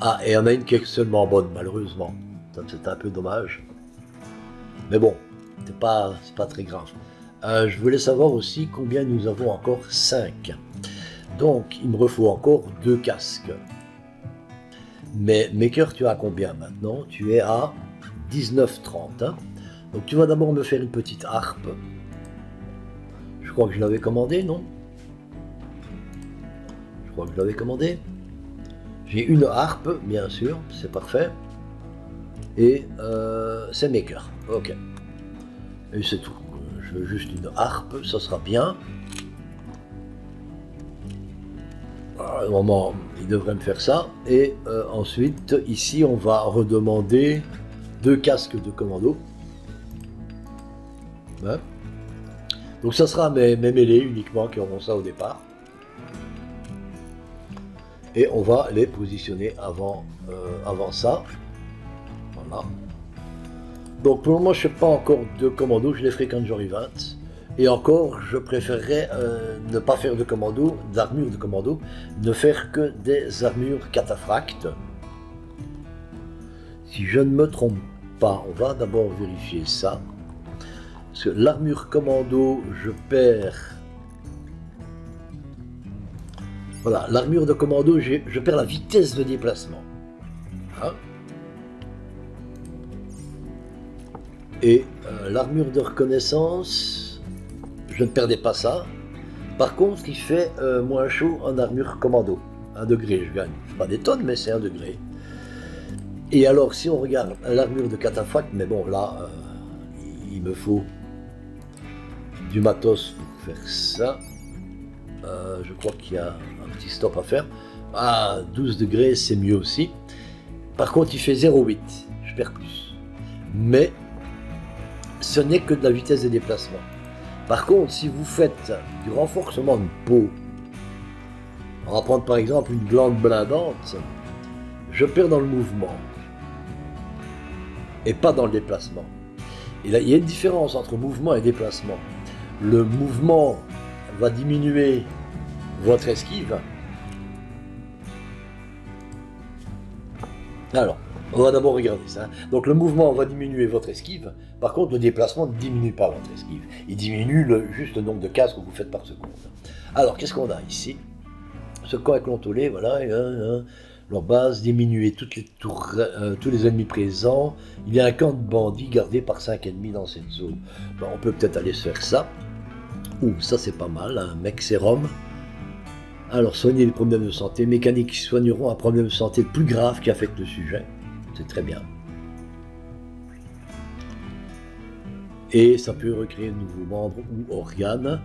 Ah, et en a une qui est seulement bonne, malheureusement. C'est un peu dommage. Mais bon, c'est pas, pas très grave. Euh, je voulais savoir aussi combien nous avons encore 5. Donc, il me refaut encore deux casques. Mais Maker, tu as combien maintenant? Tu es à 19,30. Hein? Donc, tu vas d'abord me faire une petite harpe. Je crois que je l'avais commandé, non? Je crois que je l'avais commandé. J'ai une harpe, bien sûr, c'est parfait. Et euh, c'est Maker. Ok. Et c'est tout. Je veux juste une harpe, ça sera bien. À moment, il devrait me faire ça. Et euh, ensuite, ici, on va redemander deux casques de commando. Donc ça sera mes, mes mêlées uniquement qui auront ça au départ et on va les positionner avant, euh, avant ça. Voilà. Donc pour le moment, je ne fais pas encore de commando, je les ferai quand j'aurai 20. Et encore, je préférerais euh, ne pas faire de commando, d'armure de commando, ne faire que des armures cataphractes. Si je ne me trompe pas, on va d'abord vérifier ça. Que l'armure commando, je perds Voilà, l'armure de commando, je perds la vitesse de déplacement. Hein Et euh, l'armure de reconnaissance, je ne perdais pas ça. Par contre, il fait euh, moins chaud en armure commando. Un degré, je gagne. Pas des tonnes, mais c'est un degré. Et alors, si on regarde l'armure de cataphalte, mais bon, là, euh, il me faut du matos pour faire ça. Euh, je crois qu'il y a un petit stop à faire. À 12 degrés, c'est mieux aussi. Par contre, il fait 0,8. Je perds plus. Mais ce n'est que de la vitesse de déplacement. Par contre, si vous faites du renforcement de peau, on va prendre par exemple une glande blindante, je perds dans le mouvement et pas dans le déplacement. Il y a une différence entre mouvement et déplacement. Le mouvement va diminuer votre esquive. Alors, on va d'abord regarder ça. Donc le mouvement va diminuer votre esquive. Par contre, le déplacement ne diminue pas votre esquive. Il diminue le, juste le nombre de cases que vous faites par seconde. Alors, qu'est-ce qu'on a ici? Ce camp avec l'entolé, voilà. leur base, diminuer toutes les tours, euh, tous les ennemis présents. Il y a un camp de bandits gardé par 5 ennemis dans cette zone. on peut peut-être aller se faire ça. Ça c'est pas mal, un mec sérum. Alors, soigner les problèmes de santé. Mécaniques qui soigneront un problème de santé plus grave qui affecte le sujet. C'est très bien. Et ça peut recréer de nouveaux membres ou organes.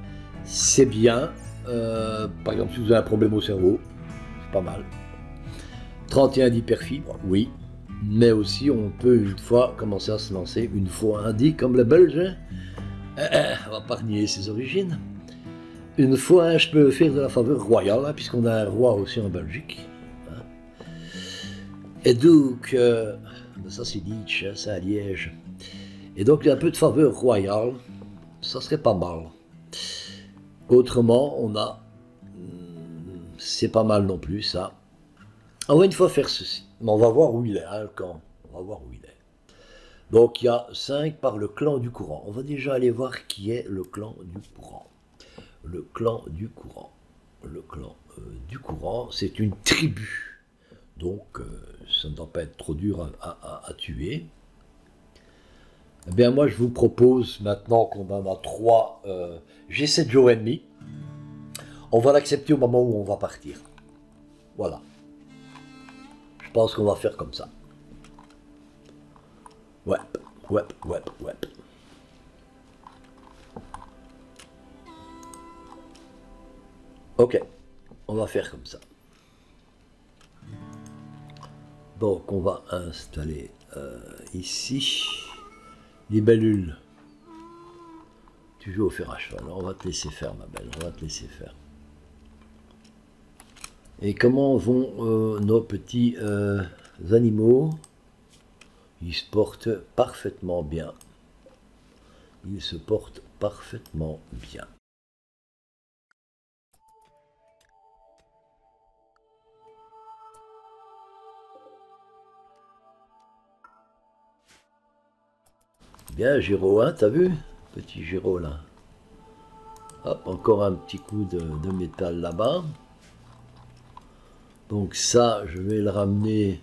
C'est bien. Euh, par exemple, si vous avez un problème au cerveau, c'est pas mal. 31 d'hyperfibre, oui. Mais aussi, on peut une fois commencer à se lancer, une fois un dit comme le belge. Hein. Eh, on va pas nier ses origines. Une fois, je peux faire de la faveur royale, hein, puisqu'on a un roi aussi en Belgique. Hein. Et donc, euh, ça c'est Nietzsche, c'est à Liège. Et donc, un peu de faveur royale, ça serait pas mal. Autrement, on a. Hmm, c'est pas mal non plus, ça. On va une fois faire ceci. Mais on va voir où il est, hein, le camp. On va voir où il est. Donc il y a 5 par le clan du courant. On va déjà aller voir qui est le clan du courant. Le clan du courant. Le clan euh, du courant, c'est une tribu. Donc euh, ça ne doit pas être trop dur à, tuer. Eh bien moi je vous propose maintenant qu'on en a 3. Euh, j'ai 7 jours et demi. On va l'accepter au moment où on va partir. Voilà. Je pense qu'on va faire comme ça. Ouais, ouais, ouais, ouais. Ok, on va faire comme ça. Donc on va installer euh, ici libellule. Tu veux au fer à cheval, on va te laisser faire ma belle, on va te laisser faire. Et comment vont euh, nos petits euh, animaux? Il se porte parfaitement bien. Il se porte parfaitement bien. Bien, Giro, hein, t'as vu Petit Giro, là? Hop, encore un petit coup de, de métal là-bas. Donc ça, je vais le ramener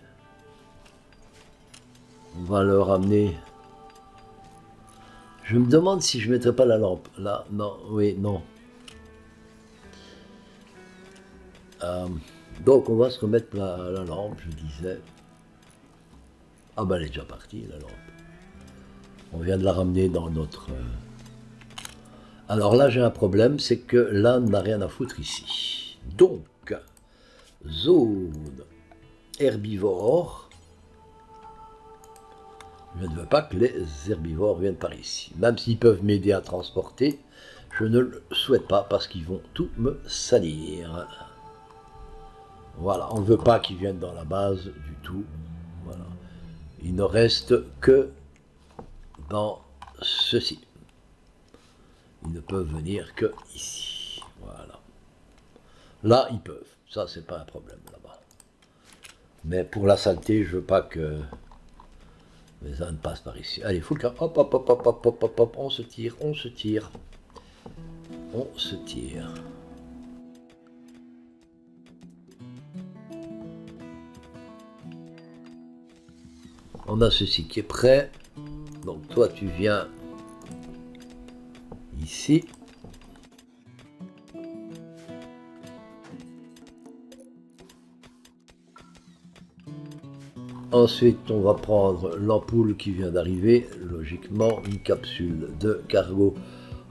on va le ramener. Je me demande si je ne mettrai pas la lampe. Là, non, oui, non. Euh, donc on va se remettre la, lampe, je disais. Ah ben elle est déjà partie, la lampe. On vient de la ramener dans notre... Euh, Alors là j'ai un problème, c'est que là n'a rien à foutre ici. Donc, zone herbivore. Je ne veux pas que les herbivores viennent par ici. Même s'ils peuvent m'aider à transporter, je ne le souhaite pas parce qu'ils vont tout me salir. Voilà, on ne veut pas qu'ils viennent dans la base du tout. Voilà. Il ne reste que dans ceci. Ils ne peuvent venir que ici. Voilà. Là, ils peuvent. Ça, c'est pas un problème là-bas. Mais pour la saleté, je veux pas que les ânes passent par ici. Allez, full. Hop, hop, hop, hop, hop, hop, hop, hop. On se tire, on se tire. On se tire. On a ceci qui est prêt. Donc toi, tu viens ici. Ensuite, on va prendre l'ampoule qui vient d'arriver, logiquement une capsule de cargo.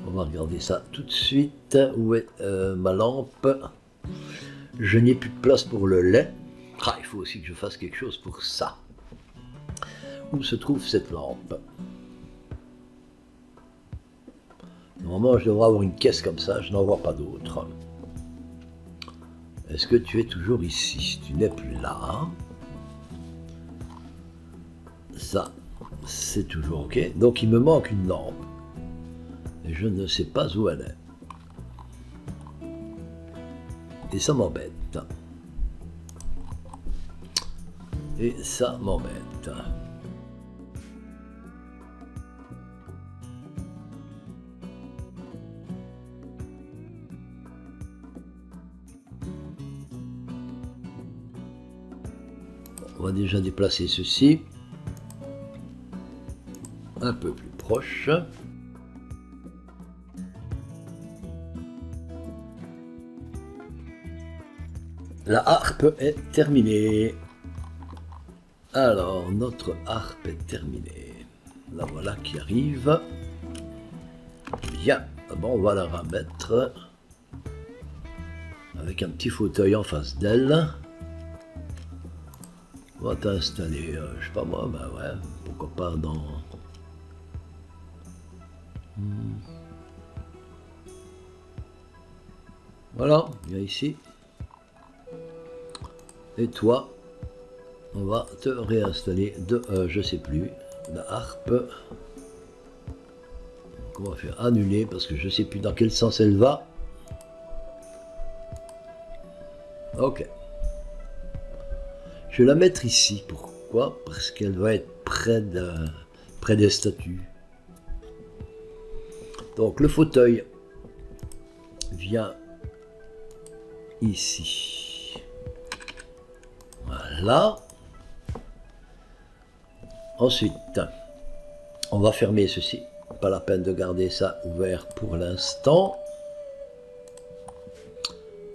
On va regarder ça tout de suite. Où est euh, ma lampe? Je n'ai plus de place pour le lait. Ah, il faut aussi que je fasse quelque chose pour ça. Où se trouve cette lampe? Normalement, je devrais avoir une caisse comme ça, je n'en vois pas d'autre. Est-ce que tu es toujours ici? Tu n'es plus là. Ça, c'est toujours OK. Donc il me manque une lampe. Et je ne sais pas où elle est. Et ça m'embête. Et ça m'embête. On va déjà déplacer ceci un peu plus proche. La harpe est terminée. Alors, notre harpe est terminée. La voilà qui arrive. Bien. Bon, on va la remettre avec un petit fauteuil en face d'elle. On va t'installer, euh, je sais pas moi, ben ouais, pourquoi pas dans Voilà, viens ici. Et toi, on va te réinstaller de, euh, je sais plus, la harpe. on va faire annuler parce que je sais plus dans quel sens elle va. Ok. Je vais la mettre ici. Pourquoi? Parce qu'elle va être près, de, près des statues. Donc le fauteuil vient Voilà. Ensuite, on va fermer ceci. Pas la peine de garder ça ouvert pour l'instant.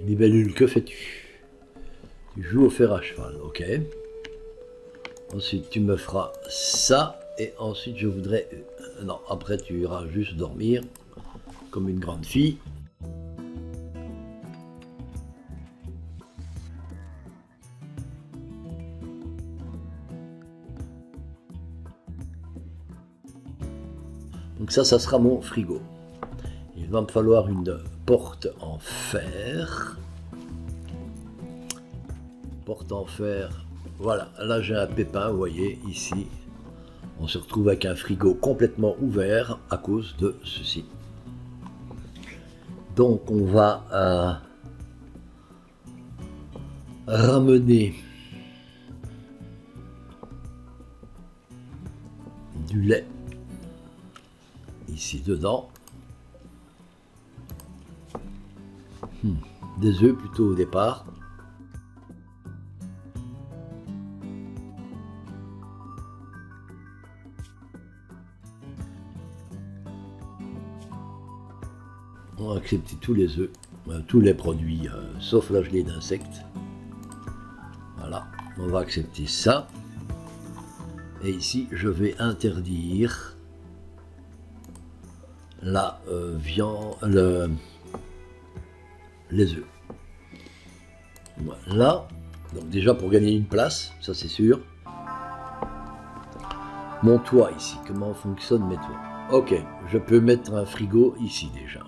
Libellule, que fais-tu? Tu joues au fer à cheval, ok. Ensuite, tu me feras ça. Et ensuite, je voudrais non, après tu iras juste dormir comme une grande fille. Donc ça, ça sera mon frigo. Il va me falloir une porte en fer. Porte en fer. Voilà, là j'ai un pépin, vous voyez, ici on se retrouve avec un frigo complètement ouvert à cause de ceci. Donc on va euh, ramener du lait dedans. Hmm, des œufs plutôt au départ. on va accepter tous les œufs, euh, tous les produits, euh, sauf la gelée d'insectes. Voilà, on va accepter ça. Et ici, je vais interdire la euh, viande, le, les œufs. Voilà. Donc déjà pour gagner une place, ça c'est sûr. Mon toit ici, comment fonctionne mes toits? Ok, je peux mettre un frigo ici déjà.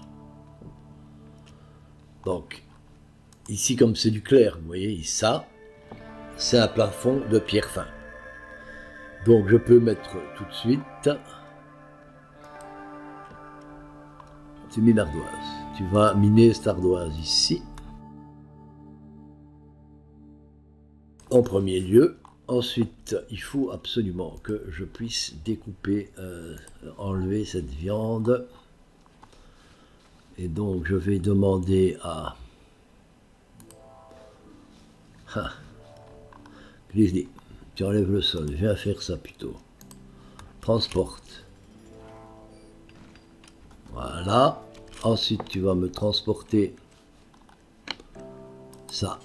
Donc, ici, comme c'est du clair, vous voyez, ça, c'est un plafond de pierre fin. Donc, je peux mettre tout de suite. C'est mine ardoise. Tu vas miner cette ardoise ici. En premier lieu. Ensuite, il faut absolument que je puisse découper, euh, enlever cette viande. Et donc je vais demander à... Ah. tu enlèves le sol, viens faire ça plutôt. Transporte. Voilà. Ensuite, tu vas me transporter ça.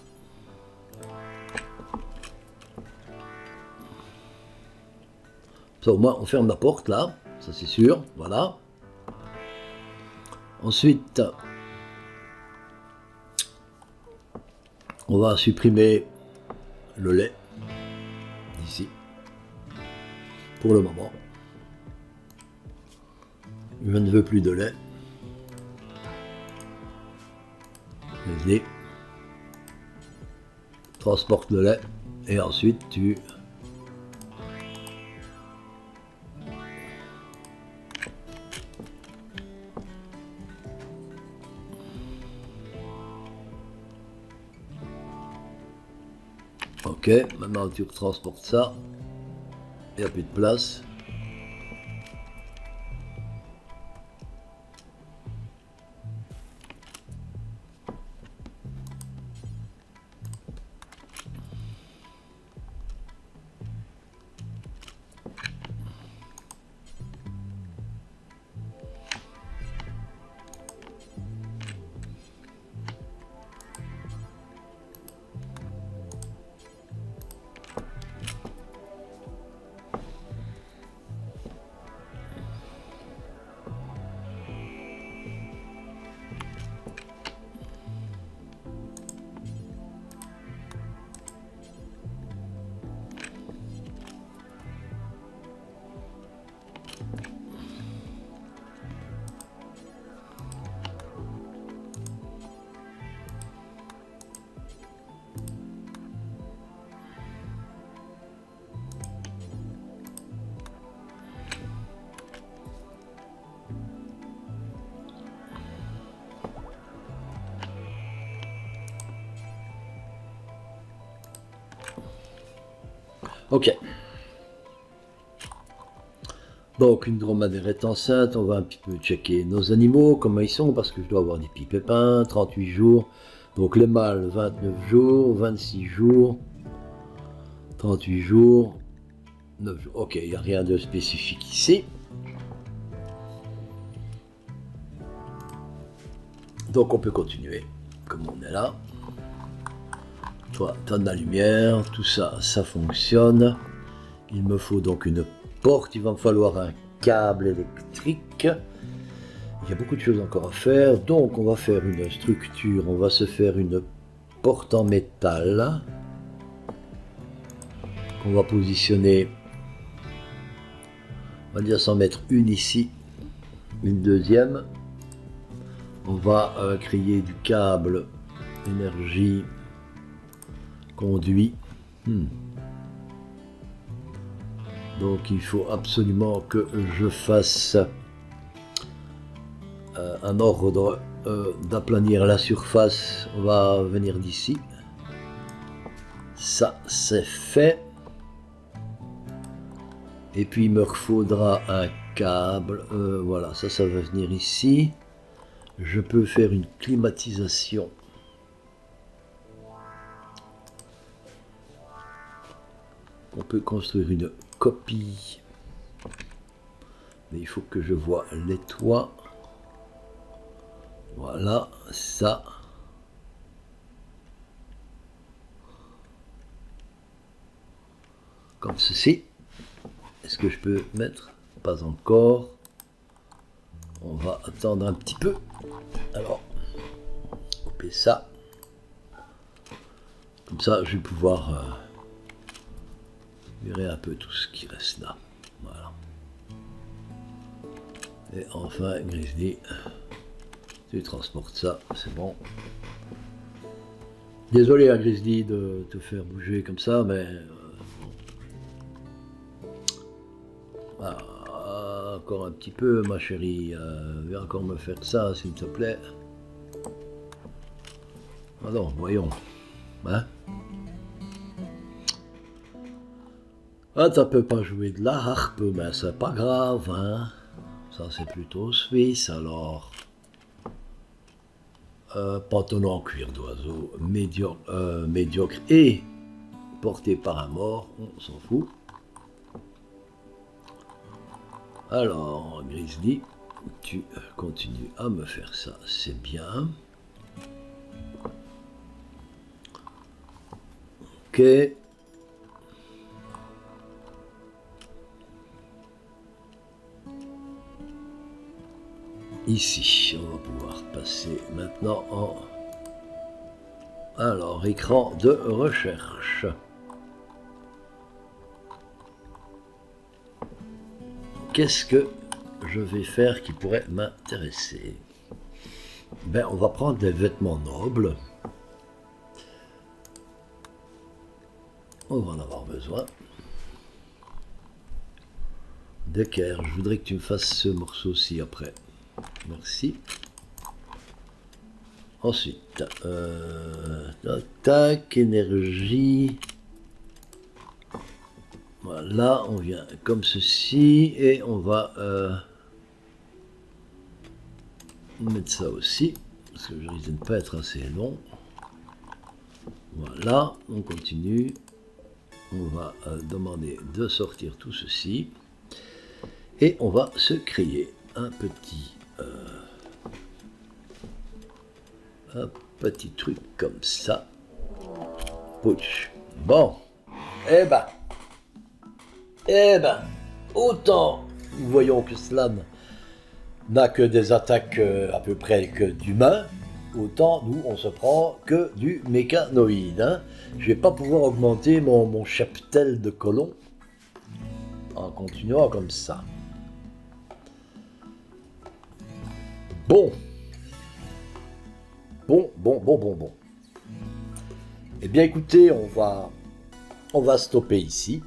Au moins on ferme la porte là, ça c'est sûr, voilà. Ensuite, on va supprimer le lait d'ici pour le moment. Je ne veux plus de lait. Vas-y. Transporte le lait et ensuite tu Ok, maintenant tu transportes ça. Il n'y a plus de place. Enceinte, on va un petit peu checker nos animaux, comment ils sont, parce que je dois avoir des petits pépins, 38 jours. Donc les mâles, 29 jours, 26 jours, 38 jours, 9 jours. Ok, il n'y a rien de spécifique ici. Donc on peut continuer, comme on est là. Toi, as la lumière, tout ça, ça fonctionne. Il me faut donc une porte, il va me falloir un câble électrique. Il y a beaucoup de choses encore à faire, donc on va faire une structure, on va se faire une porte en métal. On va positionner, on va dire s'en mettre une ici, une deuxième. On va euh, créer du câble énergie conduit. Hmm. Donc il faut absolument que je fasse euh, un ordre euh, d'aplanir la surface. On va venir d'ici. Ça c'est fait. Et puis il me faudra un câble. Euh, voilà, ça, ça va venir ici. Je peux faire une climatisation on peut construire une copie. Mais il faut que je vois les toits. Voilà, ça. Comme ceci. Est-ce que je peux mettre? Pas encore. On va attendre un petit peu. Alors, couper ça. Comme ça, je vais pouvoir... Euh, un peu tout ce qui reste là. Voilà. Et enfin, Grizzly, tu transportes ça, c'est bon. Désolé, hein, Grizzly, de te faire bouger comme ça, mais... Euh, encore un petit peu, ma chérie. Euh, viens encore me faire ça, s'il te plaît. Alors, voyons. Hein Ah, tu peux pas jouer de la harpe, mais c'est pas grave, hein. Ça, c'est plutôt suisse, alors. Euh, pantalon en cuir d'oiseau, euh, médiocre, et porté par un mort, on s'en fout. Alors, Grizzly, tu continues à me faire ça, c'est bien. Ok. Ici. On va pouvoir passer maintenant en... Alors, écran de recherche. Qu'est-ce que je vais faire qui pourrait m'intéresser? Ben, on va prendre des vêtements nobles. On va en avoir besoin. Decker, je voudrais que tu me fasses ce morceau-ci après. Merci. Ensuite, euh, tac, énergie. Voilà, on vient comme ceci et on va euh, mettre ça aussi parce que je risque de ne pas être assez long. Voilà, on continue. On va euh, demander de sortir tout ceci et on va se créer un petit un petit truc comme ça. Pouch. Bon, eh ben, eh ben, autant nous voyons que Slam n'a que des attaques euh, à peu près que d'humains, autant nous on se prend que du mécanoïde. Hein. Je vais pas pouvoir augmenter mon, mon de colon en continuant comme ça. Bon. Bon, bon, bon, bon, bon. Eh bien écoutez, on va, on va stopper ici.